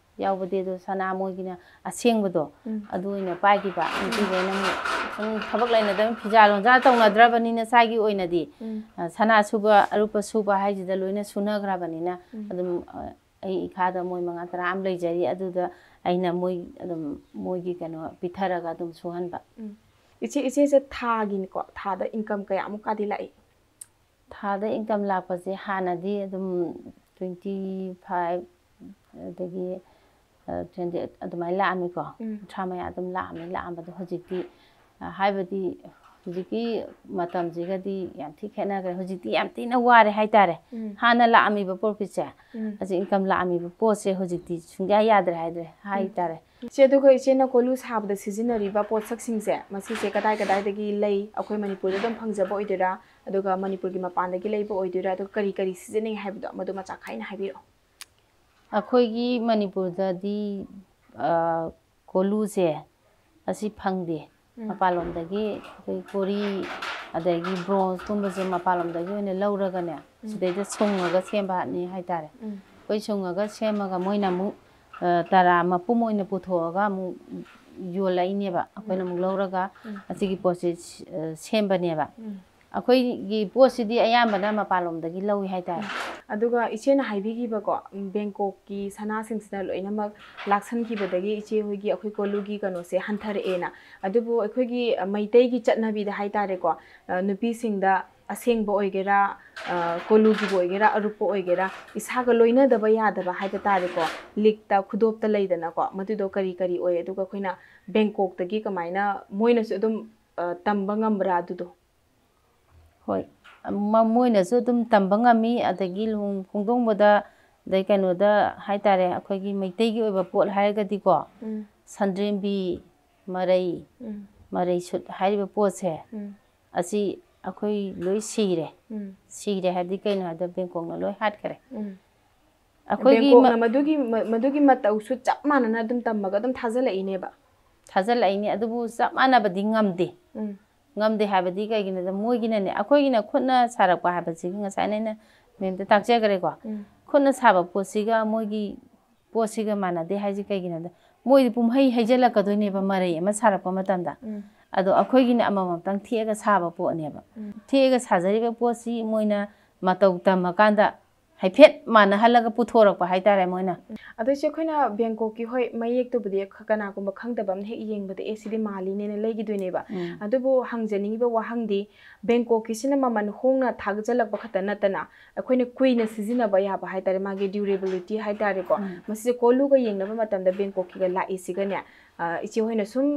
Speaker 2: ꯌꯥꯎꯕꯗꯤ ꯑꯗꯣ ꯁꯅꯥ ꯃꯣꯏꯒꯤꯅ ꯑꯁꯦꯡꯕꯗꯣ ꯑꯗꯨ ꯑꯣꯏꯅ ꯄꯥꯏꯈꯤꯕ ꯅꯨꯄꯤꯈꯩꯅ ꯑꯃꯨꯛ ꯁꯨꯝ ꯊꯕꯛ ꯂꯩꯅꯗꯕ ꯐꯤꯖꯥ ꯂꯣꯟꯖꯥ ꯇꯧꯅꯗ꯭ꯔꯕꯅꯤꯅ ꯁꯥꯒꯤ ꯑꯣꯏꯅꯗꯤ ꯑ, ꯁꯅꯥ ꯁꯨꯕ ꯑꯔꯨꯞꯄ ꯁꯨꯕ ꯍꯥꯏꯁꯤꯗ ꯂꯣꯏꯅ ꯁꯨꯅꯈ꯭ꯔꯕꯅꯤꯅ ꯑꯗꯨꯝ ꯑ, ꯑꯩ ꯏꯈꯥꯗ ꯃꯣꯏ ꯃꯉꯥ ꯇꯔꯥ ꯑꯃ ꯂꯩꯖꯔꯤ ꯑꯗꯨꯗ ꯑꯩꯅ ꯃꯣꯏ ꯑꯗꯨꯝ ꯃꯣꯏꯒꯤ ꯀꯩꯅꯣ ꯄꯤꯊꯔꯒ ꯑꯗꯨꯝ ꯁꯨꯍꯟꯕ
Speaker 1: ꯏꯆꯦ ꯏꯆꯦꯁꯦ ꯊꯥꯒꯤꯅꯤꯀꯣ ꯊꯥꯗ ꯏꯟꯀꯝ ꯀꯌꯥꯃꯨꯛꯀꯗꯤ ꯂꯥꯛꯏ
Speaker 2: ꯊꯥꯗ ꯏꯟꯀꯝ ꯂꯥꯛꯄꯁꯦ ꯍꯥꯟꯅꯗꯤ ꯑꯗꯨꯝ ꯇ꯭ꯋꯦꯟꯇꯤ ꯐꯥꯏꯚ ꯑꯗꯒꯤ ꯇ꯭ꯋꯦꯟꯇꯤ ꯑꯩꯠ ꯑꯗꯨꯃꯥꯏꯅ ꯂꯥꯛꯑꯝꯃꯤꯀꯣ ꯀꯨꯟꯊ꯭ꯔꯥ ꯃꯌꯥ ꯑꯗꯨꯝ ꯂꯥꯛꯑꯝꯃꯤ ꯂꯥꯛꯑꯝꯕꯗꯣ ꯍꯧꯖꯤꯛꯇꯤ ꯑ, ꯍꯥꯏꯕꯗꯤ ꯍꯧꯖꯤꯛꯀꯤ ꯃꯇꯝꯁꯤꯒꯗꯤ ꯌꯥꯝ ꯊꯤ ꯈꯦꯠꯅꯈ꯭ꯔꯦ ꯍꯧꯖꯤꯛꯇꯤ ꯌꯥꯝ ꯊꯤꯅ ꯋꯥꯔꯦ ꯍꯥꯏꯇꯥꯔꯦ ꯍꯥꯟꯅ ꯂꯥꯛꯑꯝꯃꯤꯕ ꯄ꯭ꯔꯣꯐꯤꯠꯁꯦ ꯍꯧꯖꯤꯛ ꯏꯟꯀꯝ ꯂꯥꯛꯑꯝꯃꯤꯕ ꯄꯣꯠꯁꯦ ꯍꯧꯖꯤꯛꯇꯤ ꯁꯨꯡꯌꯥ ꯌꯥꯗ꯭ꯔꯦ ꯍꯥꯏꯗ꯭ꯔꯦ ꯍꯥꯏꯇꯥꯔꯦ
Speaker 1: ꯏꯆꯦ ꯑꯗꯨꯒ ꯏꯆꯦꯅ ꯀꯣꯂꯨ ꯁꯥꯕꯗ ꯁꯤꯖꯤꯟꯅꯔꯤꯕ ꯄꯣꯠꯁꯛꯁꯤꯡꯁꯦ ꯃꯁꯤꯁꯦ ꯀꯗꯥꯏ ꯀꯗꯥꯏꯗꯒꯤ ꯂꯩ ꯑꯩꯈꯣꯏ ꯃꯅꯤꯄꯨꯔꯗ ꯑꯗꯨꯝ ꯐꯪꯖꯕ ꯑꯣꯏꯗꯣꯏꯔꯥ ꯑꯗꯨꯒ ꯃꯅꯤꯄꯨꯔꯒꯤ ꯃꯄꯥꯟꯗꯒꯤ ꯂꯩꯕ ꯑꯣꯏꯗꯣꯏꯔꯥ ꯑꯗꯨꯒ ꯀꯔꯤ ꯀꯔꯤ ꯁꯤꯖꯤꯟꯅꯩ ꯍꯥꯏꯕꯗꯣ ꯃꯗꯨ ꯃꯆꯥ ꯈꯥꯏꯅ ꯍꯥꯏꯕꯤꯔꯛꯑꯣ
Speaker 2: ꯑꯩꯈꯣꯏꯒꯤ ꯃꯅꯤꯄꯨꯔꯗꯗꯤ ꯀꯣꯂꯨꯁꯦ ꯑꯁꯤ ꯐꯪꯗꯦ ꯃꯄꯥꯟꯂꯣꯝꯗꯒꯤ ꯑꯩꯈꯣꯏ ꯀꯣꯔꯤ ꯑꯗꯒꯤ ꯕ꯭ꯔꯣꯟꯁꯀꯨꯝꯕꯁꯦ ꯃꯄꯥꯟꯂꯣꯝꯗꯒꯤ ꯑꯣꯏꯅ ꯂꯧꯔꯒꯅꯦ ꯁꯤꯗꯩꯗ ꯁꯨꯡꯉꯒ ꯁꯦꯝꯕꯅꯤ ꯍꯥꯏꯇꯥꯔꯦ ꯑꯩꯈꯣꯏ ꯁꯨꯡꯉꯒ ꯁꯦꯝꯃꯒ ꯃꯣꯏꯅ ꯑꯃꯨꯛ ꯇꯔꯥ ꯃꯄꯨꯝ ꯑꯣꯏꯅ ꯄꯨꯊꯣꯛꯑꯒ ꯑꯃꯨꯛ ꯌꯣꯜꯂꯛꯏꯅꯦꯕ ꯑꯩꯈꯣꯏꯅ ꯑꯃꯨꯛ ꯂꯧꯔꯒ ꯑꯁꯤꯒꯤ ꯄꯣꯠꯁꯦ ꯁꯦꯝꯕꯅꯦꯕ ꯑꯩꯈꯣꯏꯒꯤ ꯄꯣꯠꯁꯤꯗꯤ ꯑꯌꯥꯝꯕꯅ ꯃꯄꯥꯟꯂꯣꯝꯗꯒꯤ ꯂꯧꯏ ꯍꯥꯏꯇꯥꯔꯦ
Speaker 1: ꯑꯗꯨꯒ ꯏꯆꯦꯅ ꯍꯥꯏꯕꯤꯈꯤꯕꯀꯣ ꯕꯦꯡꯀꯣꯛꯀꯤ ꯁꯅꯥꯁꯤꯡꯁꯤꯅ ꯂꯣꯏꯅꯃꯛ ꯂꯥꯛꯁꯟꯈꯤꯕꯗꯒꯤ ꯏꯆꯦ ꯍꯣꯏꯒꯤ ꯑꯩꯈꯣꯏ ꯀꯣꯂꯨꯒꯤ ꯀꯩꯅꯣꯁꯦ ꯍꯟꯊꯔꯛꯑꯦꯅ ꯑꯗꯨꯕꯨ ꯑꯩꯈꯣꯏꯒꯤ ꯃꯩꯇꯩꯒꯤ ꯆꯠꯅꯕꯤꯗ ꯍꯥꯏꯇꯥꯔꯦꯀꯣ ꯅꯨꯄꯤꯁꯤꯡꯗ ꯑꯁꯦꯡꯕ ꯑꯣꯏꯒꯦꯔꯥ ꯀꯣꯂꯨꯒꯤꯕꯨ ꯑꯣꯏꯒꯦꯔꯥ ꯑꯔꯨꯞꯄ ꯑꯣꯏꯒꯦꯔꯥ ꯏꯁꯥꯒ ꯂꯣꯏꯅꯗꯕ ꯌꯥꯗꯕ ꯍꯥꯏꯕ ꯇꯥꯔꯦꯀꯣ ꯂꯤꯛꯇ ꯈꯨꯗꯣꯞꯇ ꯂꯩꯗꯅꯀꯣ ꯃꯗꯨꯗꯣ ꯀꯔꯤ ꯀꯔꯤ ꯑꯣꯏ ꯑꯗꯨꯒ ꯑꯩꯈꯣꯏꯅ ꯕꯦꯡꯀꯣꯛꯇꯒꯤ ꯀꯃꯥꯏꯅ ꯃꯣꯏꯅꯁꯨ ꯑꯗꯨꯝ ꯇꯝꯕ ꯉꯝꯕ꯭ꯔꯥ ꯑꯗꯨꯗꯣ
Speaker 2: ꯍꯣꯏ ꯃꯣꯏꯅꯁꯨ ꯑꯗꯨꯝ ꯇꯝꯕ ꯉꯝꯃꯤ ꯑꯗꯒꯤ ꯂꯨꯍꯣꯡ ꯈꯣꯡꯗꯣꯡꯕꯗ ꯑꯗꯩ ꯀꯩꯅꯣꯗ ꯍꯥꯏꯇꯥꯔꯦ ꯑꯩꯈꯣꯏꯒꯤ ꯃꯩꯇꯩꯒꯤ ꯑꯣꯏꯕ ꯄꯣꯠ ꯍꯥꯏꯔꯒꯗꯤꯀꯣ ꯁꯟꯗ꯭ꯔꯦꯝꯕꯤ ꯃꯔꯩ ꯃꯔꯩ ꯁꯨꯠ ꯍꯥꯏꯔꯤꯕ ꯄꯣꯠꯁꯦ ꯑꯁꯤ ꯑꯩꯈꯣꯏ ꯂꯣꯏ ꯁꯤꯔꯦ ꯁꯤꯔꯦ ꯍꯥꯏꯕꯗꯤ ꯀꯩꯅꯣ ꯍꯥꯏꯕꯗ ꯕꯦꯡꯀꯣꯛꯅ ꯂꯣꯏ ꯍꯥꯠꯈ꯭ꯦ
Speaker 1: ꯑꯩꯈꯣꯏꯒꯤ ꯃꯗꯨꯒꯤ ꯃꯗꯨꯒꯤ ꯃꯇꯧꯁꯨ ꯆꯞ ꯃꯥꯟꯅꯅ ꯑꯗꯨꯝ ꯇꯝꯃꯒ ꯑꯗꯨꯝ ꯊꯥꯖꯜꯂꯛꯏꯅꯦꯕ
Speaker 2: ꯊꯥꯖꯜꯂꯛꯏꯅꯦ ꯑꯗꯨꯕꯨ ꯆꯞ ꯃꯥꯟꯅꯕꯗꯤ ꯉꯝꯗꯦ ꯉꯝꯗꯦ ꯍꯥꯏꯕꯗꯤ ꯀꯩꯒꯤꯅꯣꯗ ꯃꯣꯏꯒꯤꯅꯅꯦ ꯑꯩꯈꯣꯏꯒꯤꯅ ꯈꯨꯠꯅ ꯁꯥꯔꯛꯄ ꯍꯥꯏꯕꯁꯤꯒꯤ ꯉꯁꯥꯏꯅ ꯑꯩꯅ ꯃꯦꯝꯗ ꯇꯥꯛꯆꯈ꯭ꯔꯦꯀꯣ ꯈꯨꯠꯅ ꯁꯥꯕ ꯄꯣꯠꯁꯤꯒ ꯃꯣꯏꯒꯤ ꯄꯣꯠꯁꯤꯒ ꯃꯥꯟꯅꯗꯦ ꯍꯥꯏꯁꯤ ꯀꯩꯒꯤꯅꯣꯗ ꯃꯣꯏꯗꯤ ꯄꯨꯝꯍꯩ ꯍꯩꯖꯤꯜꯂꯛꯀꯗꯣꯏꯅꯦꯕ ꯃꯔꯩ ꯑꯃ ꯁꯥꯔꯛꯄ ꯃꯇꯝꯗ ꯑꯗꯣ ꯑꯩꯈꯣꯏꯒꯤꯅ ꯑꯃꯃꯝꯇꯪ ꯊꯦꯛꯑꯒ ꯁꯥꯕ ꯄꯣꯠꯅꯦꯕ ꯊꯦꯛꯑꯒ ꯁꯥꯖꯔꯤꯕ ꯄꯣꯠꯁꯤ ꯃꯣꯏꯅ ꯃꯇꯧ ꯇꯝꯃꯀꯥꯟꯗ हाइफेट मान हल्ला पुथोरप है
Speaker 1: मोना अखोना बैंको की हई मयेक तो बदे खकना को मखंग अब हे येंग माली ने लेगी बैंको की मम ममन होंगना खत नतना अखोने क्वीन सिजिन है मांग मागे ड्यूरेबिलिटी है तारे को मसे कोलु बैंको की लाइसीगने एसिगने इचे होयना सुम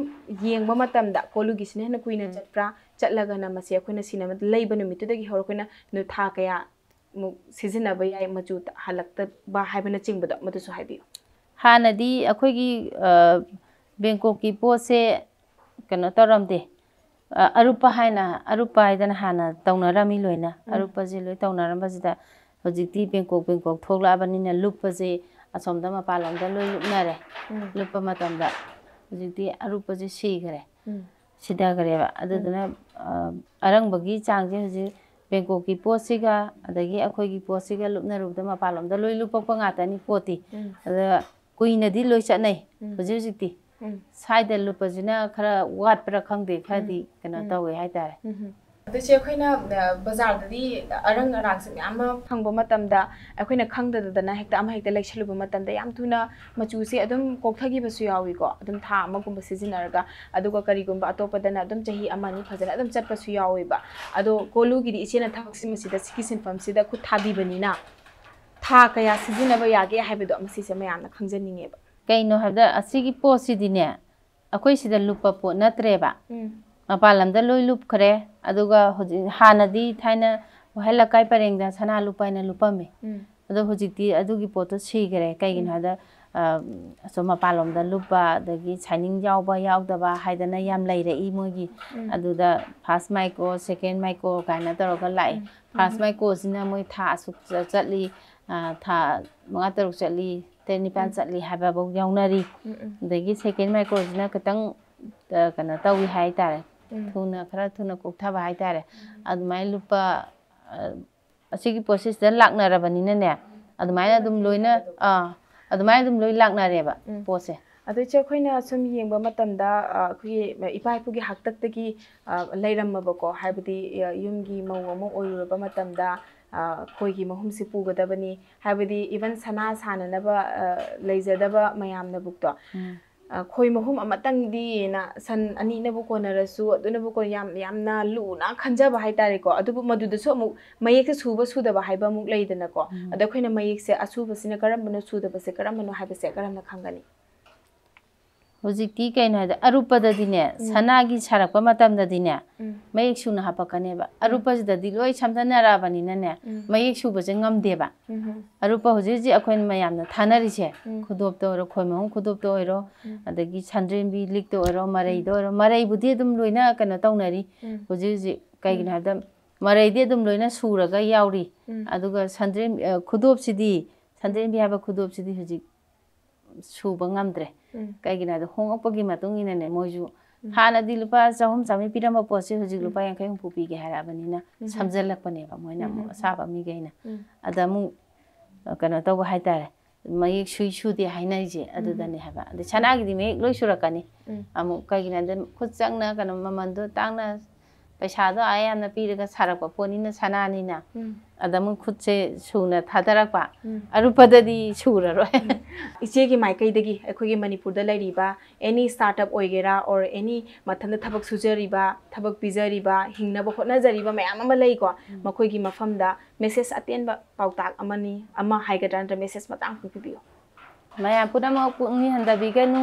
Speaker 1: येंग ब मतम द कोलु चलगना मैं अखोने सिन लेबनु मितुदगी होरखोना था क्या ꯃꯨꯛ ꯁꯤꯖꯤꯟꯅꯕ ꯌꯥꯏ ꯃꯆꯨ ꯍꯜꯂꯛꯇꯕ ꯍꯥꯏꯕꯅꯆꯤꯡꯕꯗꯣ ꯃꯗꯨꯁꯨ ꯍꯥꯏꯕꯤꯌꯨ
Speaker 2: ꯍꯥꯟꯅꯗꯤ ꯑꯩꯈꯣꯏꯒꯤ ꯕꯦꯡꯀꯣꯛꯀꯤ ꯄꯣꯠꯁꯦ ꯀꯩꯅꯣ ꯇꯧꯔꯝꯗꯦ ꯑꯔꯨꯞꯄ ꯍꯥꯏꯅ ꯑꯔꯨꯞꯄ ꯍꯥꯏꯗꯅ ꯍꯥꯟꯅ ꯇꯧꯅꯔꯝꯃꯤ ꯂꯣꯏꯅ ꯑꯔꯨꯞꯄꯁꯦ ꯂꯣꯏ ꯇꯧꯅꯔꯝꯕꯁꯤꯗ ꯍꯧꯖꯤꯛꯇꯤ ꯕꯦꯡꯀꯣꯛ ꯕꯦꯡꯀꯣꯛ ꯊꯣꯛꯂꯛꯑꯕꯅꯤꯅ ꯂꯨꯞꯄꯁꯦ ꯑꯁꯣꯝꯗ ꯃꯄꯥꯟꯂꯣꯝꯗ ꯂꯣꯏ ꯂꯨꯞꯅꯔꯦ ꯂꯨꯞꯄ ꯃꯇꯝꯗ ꯍꯧꯖꯤꯛꯇꯤ ꯑꯔꯨꯞꯄꯁꯦ ꯁꯤꯈꯔꯦ ꯁꯤꯊꯈꯔꯦꯕ ꯑꯗꯨꯗꯨꯅ ꯑꯔꯪꯕꯒꯤ ꯆꯥꯡꯁꯦ ꯍꯧꯖꯤꯛ ꯕꯦꯡꯀꯣꯛꯀꯤ ꯄꯣꯠꯁꯤꯒ ꯑꯗꯒꯤ ꯑꯩꯈꯣꯏꯒꯤ ꯄꯣꯠꯁꯤꯒ ꯂꯨꯞꯅꯔꯨꯕꯗ ꯃꯄꯥꯟꯂꯣꯝꯗ ꯂꯣꯏ ꯂꯨꯞꯄꯛꯄ ꯉꯥꯛꯇꯅꯤ ꯄꯣꯠꯇꯤ ꯑꯗ ꯀꯨꯏꯅꯗꯤ ꯂꯣꯏ ꯆꯠꯅꯩ ꯍꯧꯖꯤꯛ ꯍꯧꯖꯤꯛꯇꯤ ꯁ꯭ꯋꯥꯏꯗ ꯂꯨꯞꯄꯁꯤꯅ ꯈꯔ ꯋꯥꯠꯄ꯭ꯔꯥ ꯈꯪꯗꯦ ꯈꯔꯗꯤ ꯀꯩꯅꯣ ꯇꯧꯋꯦ ꯍꯥꯏꯇꯥꯔꯦ
Speaker 1: ꯑꯗꯨꯁꯦ ꯑꯩꯈꯣꯏꯅ ꯕꯖꯥꯔꯗꯗꯤ ꯑꯔꯪ ꯑꯔꯥꯛꯁꯦ ꯃꯌꯥꯝ ꯑꯃ ꯐꯪꯕ ꯃꯇꯝꯗ ꯑꯩꯈꯣꯏꯅ ꯈꯪꯗꯗꯅ ꯍꯦꯛꯇ ꯑꯃ ꯍꯦꯛꯇ ꯂꯩꯁꯜꯂꯨꯕ ꯃꯇꯝꯗ ꯌꯥꯝ ꯊꯨꯅ ꯃꯆꯨꯁꯦ ꯑꯗꯨꯝ ꯀꯣꯛꯊꯈꯤꯕꯁꯨ ꯌꯥꯎꯏꯀꯣ ꯑꯗꯨꯝ ꯊꯥ ꯑꯃꯒꯨꯝꯕ ꯁꯤꯖꯤꯟꯅꯔꯒ ꯑꯗꯨꯒ ꯀꯔꯤꯒꯨꯝꯕ ꯑꯇꯣꯞꯄꯗꯅ ꯑꯗꯨꯝ ꯆꯍꯤ ꯑꯃ ꯑꯅꯤ ꯐꯖꯅ ꯑꯗꯨꯝ ꯆꯠꯄꯁꯨ ꯌꯥꯎꯋꯦꯕ ꯑꯗꯣ ꯀꯣꯂꯨꯒꯤꯗꯤ ꯏꯆꯦꯅ ꯊꯕꯛꯁꯤꯡꯁꯤꯗ ꯁꯤꯒꯤ ꯁꯤꯟꯐꯝꯁꯤꯗ ꯈꯨꯠ ꯊꯥꯕꯤꯕꯅꯤꯅ ꯊꯥ ꯀꯌꯥ ꯁꯤꯖꯤꯟꯅꯕ ꯌꯥꯒꯦ ꯍꯥꯏꯕꯗꯣ ꯃꯁꯤꯁꯦ ꯃꯌꯥꯝꯅ ꯈꯪꯖꯅꯤꯡꯉꯦꯕ
Speaker 2: ꯀꯩꯅꯣ ꯍꯥꯏꯕꯗ ꯑꯁꯤꯒꯤ ꯄꯣꯠꯁꯤꯗꯤꯅꯦ ꯑꯩꯈꯣꯏ ꯁꯤꯗ ꯂꯨꯞꯄ ꯄꯣꯠ ꯅꯠꯇ꯭ꯔꯦꯕ ꯃꯄꯥꯟ ꯂꯝꯗ ꯂꯣꯏ ꯂꯨꯞꯈ꯭ꯔꯦ ꯑꯗꯨꯒ ꯍꯧꯖꯤꯛ ꯍꯥꯟꯅꯗꯤ ꯊꯥꯏꯅ ꯋꯥꯍꯦꯡ ꯂꯩꯀꯥꯏ ꯄꯔꯦꯡꯗ ꯁꯅꯥ ꯂꯨꯄꯥ ꯍꯥꯏꯅ ꯂꯨꯞꯄꯝꯃꯦ ꯑꯗꯣ ꯍꯧꯖꯤꯛꯇꯤ ꯑꯗꯨꯒꯤ ꯄꯣꯠꯇꯣ ꯁꯤꯈꯔꯦ ꯀꯩꯒꯤꯅꯣ ꯍꯥꯏꯕꯗ ꯑꯁꯣꯝ ꯃꯄꯥꯟꯂꯣꯝꯗ ꯂꯨꯞꯄ ꯑꯗꯒꯤ ꯁꯥꯏꯅꯤꯡ ꯌꯥꯎꯕ ꯌꯥꯎꯗꯕ ꯍꯥꯏꯗꯅ ꯌꯥꯝ ꯂꯩꯔꯛꯏ ꯃꯣꯏꯒꯤ ꯑꯗꯨꯗ ꯐꯥꯔꯁ ꯃꯥꯏꯀ꯭ꯔꯣ ꯁꯦꯀꯦꯟ ꯃꯥꯏꯀ꯭ꯔꯣ ꯀꯥꯏꯅ ꯇꯧꯔꯒ ꯂꯥꯛꯑꯦ ꯐꯥꯔꯁ ꯃꯥꯏꯀ꯭ꯔꯣꯁꯤꯅ ꯃꯣꯏ ꯊꯥ ꯑꯁꯨꯛ ꯆꯠꯂꯤ ꯊꯥ ꯃꯉꯥ ꯇꯔꯨꯛ ꯆꯠꯂꯤ ꯇꯔꯦꯠ ꯅꯤꯄꯥꯜ ꯆꯠꯂꯤ ꯍꯥꯏꯕꯐꯥꯎ ꯌꯥꯎꯅꯔꯤ ꯑꯗꯒꯤ ꯁꯦꯀꯦꯟ ꯃꯥꯏꯀ꯭ꯔꯣꯁꯤꯅ ꯈꯤꯇꯪ ꯀꯩꯅꯣ ꯇꯧꯋꯤ ꯍꯥꯏꯇꯥꯔꯦ ꯊꯨꯅ ꯈꯔ ꯊꯨꯅ ꯀꯣꯛꯊꯕ ꯍꯥꯏꯇꯥꯔꯦ ꯑꯗꯨꯃꯥꯏꯅ ꯂꯨꯄꯥ ꯑꯁꯤꯒꯤ ꯄꯣꯠꯁꯤ ꯁꯤꯗ ꯂꯥꯛꯅꯔꯕꯅꯤꯅꯅꯦ ꯑꯗꯨꯃꯥꯏꯅ ꯑꯗꯨꯝ ꯂꯣꯏꯅ ꯑꯥ ꯑꯗꯨꯃꯥꯏꯅ ꯑꯗꯨꯝ ꯂꯣꯏ ꯂꯥꯛꯅꯔꯦꯕ ꯄꯣꯠꯁꯦ
Speaker 1: ꯑꯗꯩꯁꯦ ꯑꯩꯈꯣꯏꯅ ꯁꯨꯝ ꯌꯦꯡꯕ ꯃꯇꯝꯗ ꯑꯩꯈꯣꯏꯒꯤ ꯏꯄꯥ ꯏꯄꯨꯒꯤ ꯍꯥꯛꯇꯛꯇꯒꯤ ꯂꯩꯔꯝꯃꯕꯀꯣ ꯍꯥꯏꯕꯗꯤ ꯌꯨꯝꯒꯤ ꯃꯧ ꯑꯃ ꯑꯣꯏꯔꯨꯔꯕ ꯃꯇꯝꯗ ꯈꯣꯏꯒꯤ ꯃꯍꯨꯝꯁꯤ ꯄꯨꯒꯗꯕꯅꯤ ꯍꯥꯏꯕꯗꯤ ꯏꯚꯟ ꯁꯅꯥ ꯁꯥꯅꯅꯕ ꯂꯩꯖꯗꯕ ꯃꯌꯥꯝꯅꯕꯨꯛꯇꯣ khoi mahum amatang di na san ani na bu ko na rasu adu na bu ko yam yam na lu na khanja ba hai tare ko adu bu madu da so mu mayek se suba su da ba hai ba mu lai da na ko adu khoi na mayek se asu ba sina karam ba na su da ba se karam ba no hai ba se karam na khangani
Speaker 2: ꯍꯧꯖꯤꯛꯇꯤ ꯀꯩꯅꯣ ꯍꯥꯏꯗ ꯑꯔꯨꯞꯄꯗꯗꯤꯅꯦ ꯁꯅꯥꯒꯤ ꯁꯥꯔꯛꯄ ꯃꯇꯝꯗꯗꯤꯅꯦ
Speaker 1: ꯎꯝ
Speaker 2: ꯃꯌꯦꯛ ꯁꯨꯅ ꯍꯥꯄꯛꯀꯅꯦꯕ ꯑꯔꯨꯞꯄꯁꯤꯗꯗꯤ ꯂꯣꯏ ꯁꯝꯊꯅꯔꯛꯑꯕꯅꯤꯅꯅꯦ ꯃꯌꯦꯛ ꯁꯨꯕꯁꯦ ꯉꯝꯗꯦꯕ
Speaker 1: ꯎꯝ
Speaker 2: ꯑꯔꯨꯞꯄ ꯍꯧꯖꯤꯛ ꯍꯧꯖꯤꯛ ꯑꯩꯈꯣꯏꯅ ꯃꯌꯥꯝꯅ ꯊꯥꯅꯔꯤꯁꯦ
Speaker 1: ꯎꯝ.
Speaker 2: ꯈꯨꯗꯣꯞꯇ ꯑꯣꯏꯔꯣ ꯈꯣꯏꯃꯍꯨꯝ ꯈꯨꯗꯣꯞꯇ ꯑꯣꯏꯔꯣ ꯑꯗꯒꯤ ꯁꯟꯗ꯭ꯔꯦꯝꯕꯤ ꯂꯤꯛꯇ ꯑꯣꯏꯔꯣ ꯃꯔꯩꯗ ꯑꯣꯏꯔꯣ ꯃꯔꯩꯕꯨꯗꯤ ꯑꯗꯨꯝ ꯂꯣꯏꯅ ꯀꯩꯅꯣ ꯇꯧꯅꯔꯤ
Speaker 1: ꯎꯝ.
Speaker 2: ꯍꯧꯖꯤꯛ ꯍꯧꯖꯤꯛ ꯀꯩꯒꯤꯅꯣ ꯍꯥꯏꯕꯗ ꯃꯔꯩꯗꯤ ꯑꯗꯨꯝ ꯂꯣꯏꯅ ꯁꯨꯔꯒ ꯌꯥꯎꯔꯤ
Speaker 1: ꯎꯝ.
Speaker 2: ꯑꯗꯨꯒ ꯁꯟꯗ꯭ꯔꯦꯝ ꯑ, ꯈꯨꯗꯣꯞꯁꯤꯗꯤ ꯁꯟꯗ꯭ꯔꯦꯝꯕꯤ ꯍꯥꯏꯕ ꯈꯨꯗꯣꯞꯁꯤꯗꯤ ꯍꯧꯖꯤꯛ ꯁꯨꯕ ꯉꯝꯗ꯭ꯔꯦ
Speaker 1: ꯎꯝ.
Speaker 2: ꯀꯩꯒꯤꯅꯣ ꯍꯥꯏꯕꯗ ꯍꯣꯡꯉꯛꯄꯒꯤ ꯃꯇꯨꯡ ꯏꯟꯅꯅꯦ ꯃꯣꯏꯁꯨ ꯍꯥꯟꯅꯗꯤ ꯂꯨꯄꯥ ꯆꯍꯨꯝ ꯆꯥꯝꯃꯔꯤ ꯄꯤꯔꯝꯕ ꯄꯣꯠꯁꯦ ꯍꯧꯖꯤꯛ ꯂꯨꯄꯥ ꯌꯥꯡꯈꯩ ꯍꯨꯝꯐꯨ ꯄꯤꯒꯦ ꯍꯥꯏꯔꯛꯑꯕꯅꯤꯅ ꯁꯝꯖꯜꯂꯛꯄꯅꯦꯕ ꯃꯣꯏꯅ ꯑꯃꯨꯛ ꯑꯁꯥꯕ ꯃꯤꯈꯩꯅ
Speaker 1: ꯎꯝ.
Speaker 2: ꯑꯗ ꯑꯃꯨꯛ ꯑ, ꯀꯩꯅꯣ ꯇꯧꯕ ꯍꯥꯏꯇꯥꯔꯦ ꯃꯌꯦꯛ ꯁꯨꯏ ꯁꯨꯗꯦ ꯍꯥꯏꯅꯔꯤꯁꯦ ꯑꯗꯨꯗꯅꯦ ꯍꯥꯏꯕ ꯑꯗꯩ ꯁꯅꯥꯒꯤꯗꯤ ꯃꯌꯦꯛ ꯂꯣꯏ ꯁꯨꯔꯛꯀꯅꯤ
Speaker 1: ꯎꯝ.
Speaker 2: ꯑꯃꯨꯛ ꯀꯩꯒꯤꯅꯣ ꯍꯥꯏꯕꯗ ꯈꯨꯠ ꯆꯪꯅ ꯀꯩꯅꯣ ꯃꯃꯟꯗꯣ ꯇꯥꯡꯅ पैसादो आयामना
Speaker 1: पीरगा सारक पोनीना सनानीना अदम खुदसे सुना थादरक अरुपददी सुर रोय इचे की माइकई दगी अखोगे एनी स्टार्टअप ओइगेरा और एनी मथन थबक सुजरिबा थबक पिजरिबा हिंगनब होना जरिबा मयाम अम की मफम मेसेज अटेन पाता मेसेज मतांग मैं मया पुनम पुंगनी हंदा
Speaker 2: बिगनु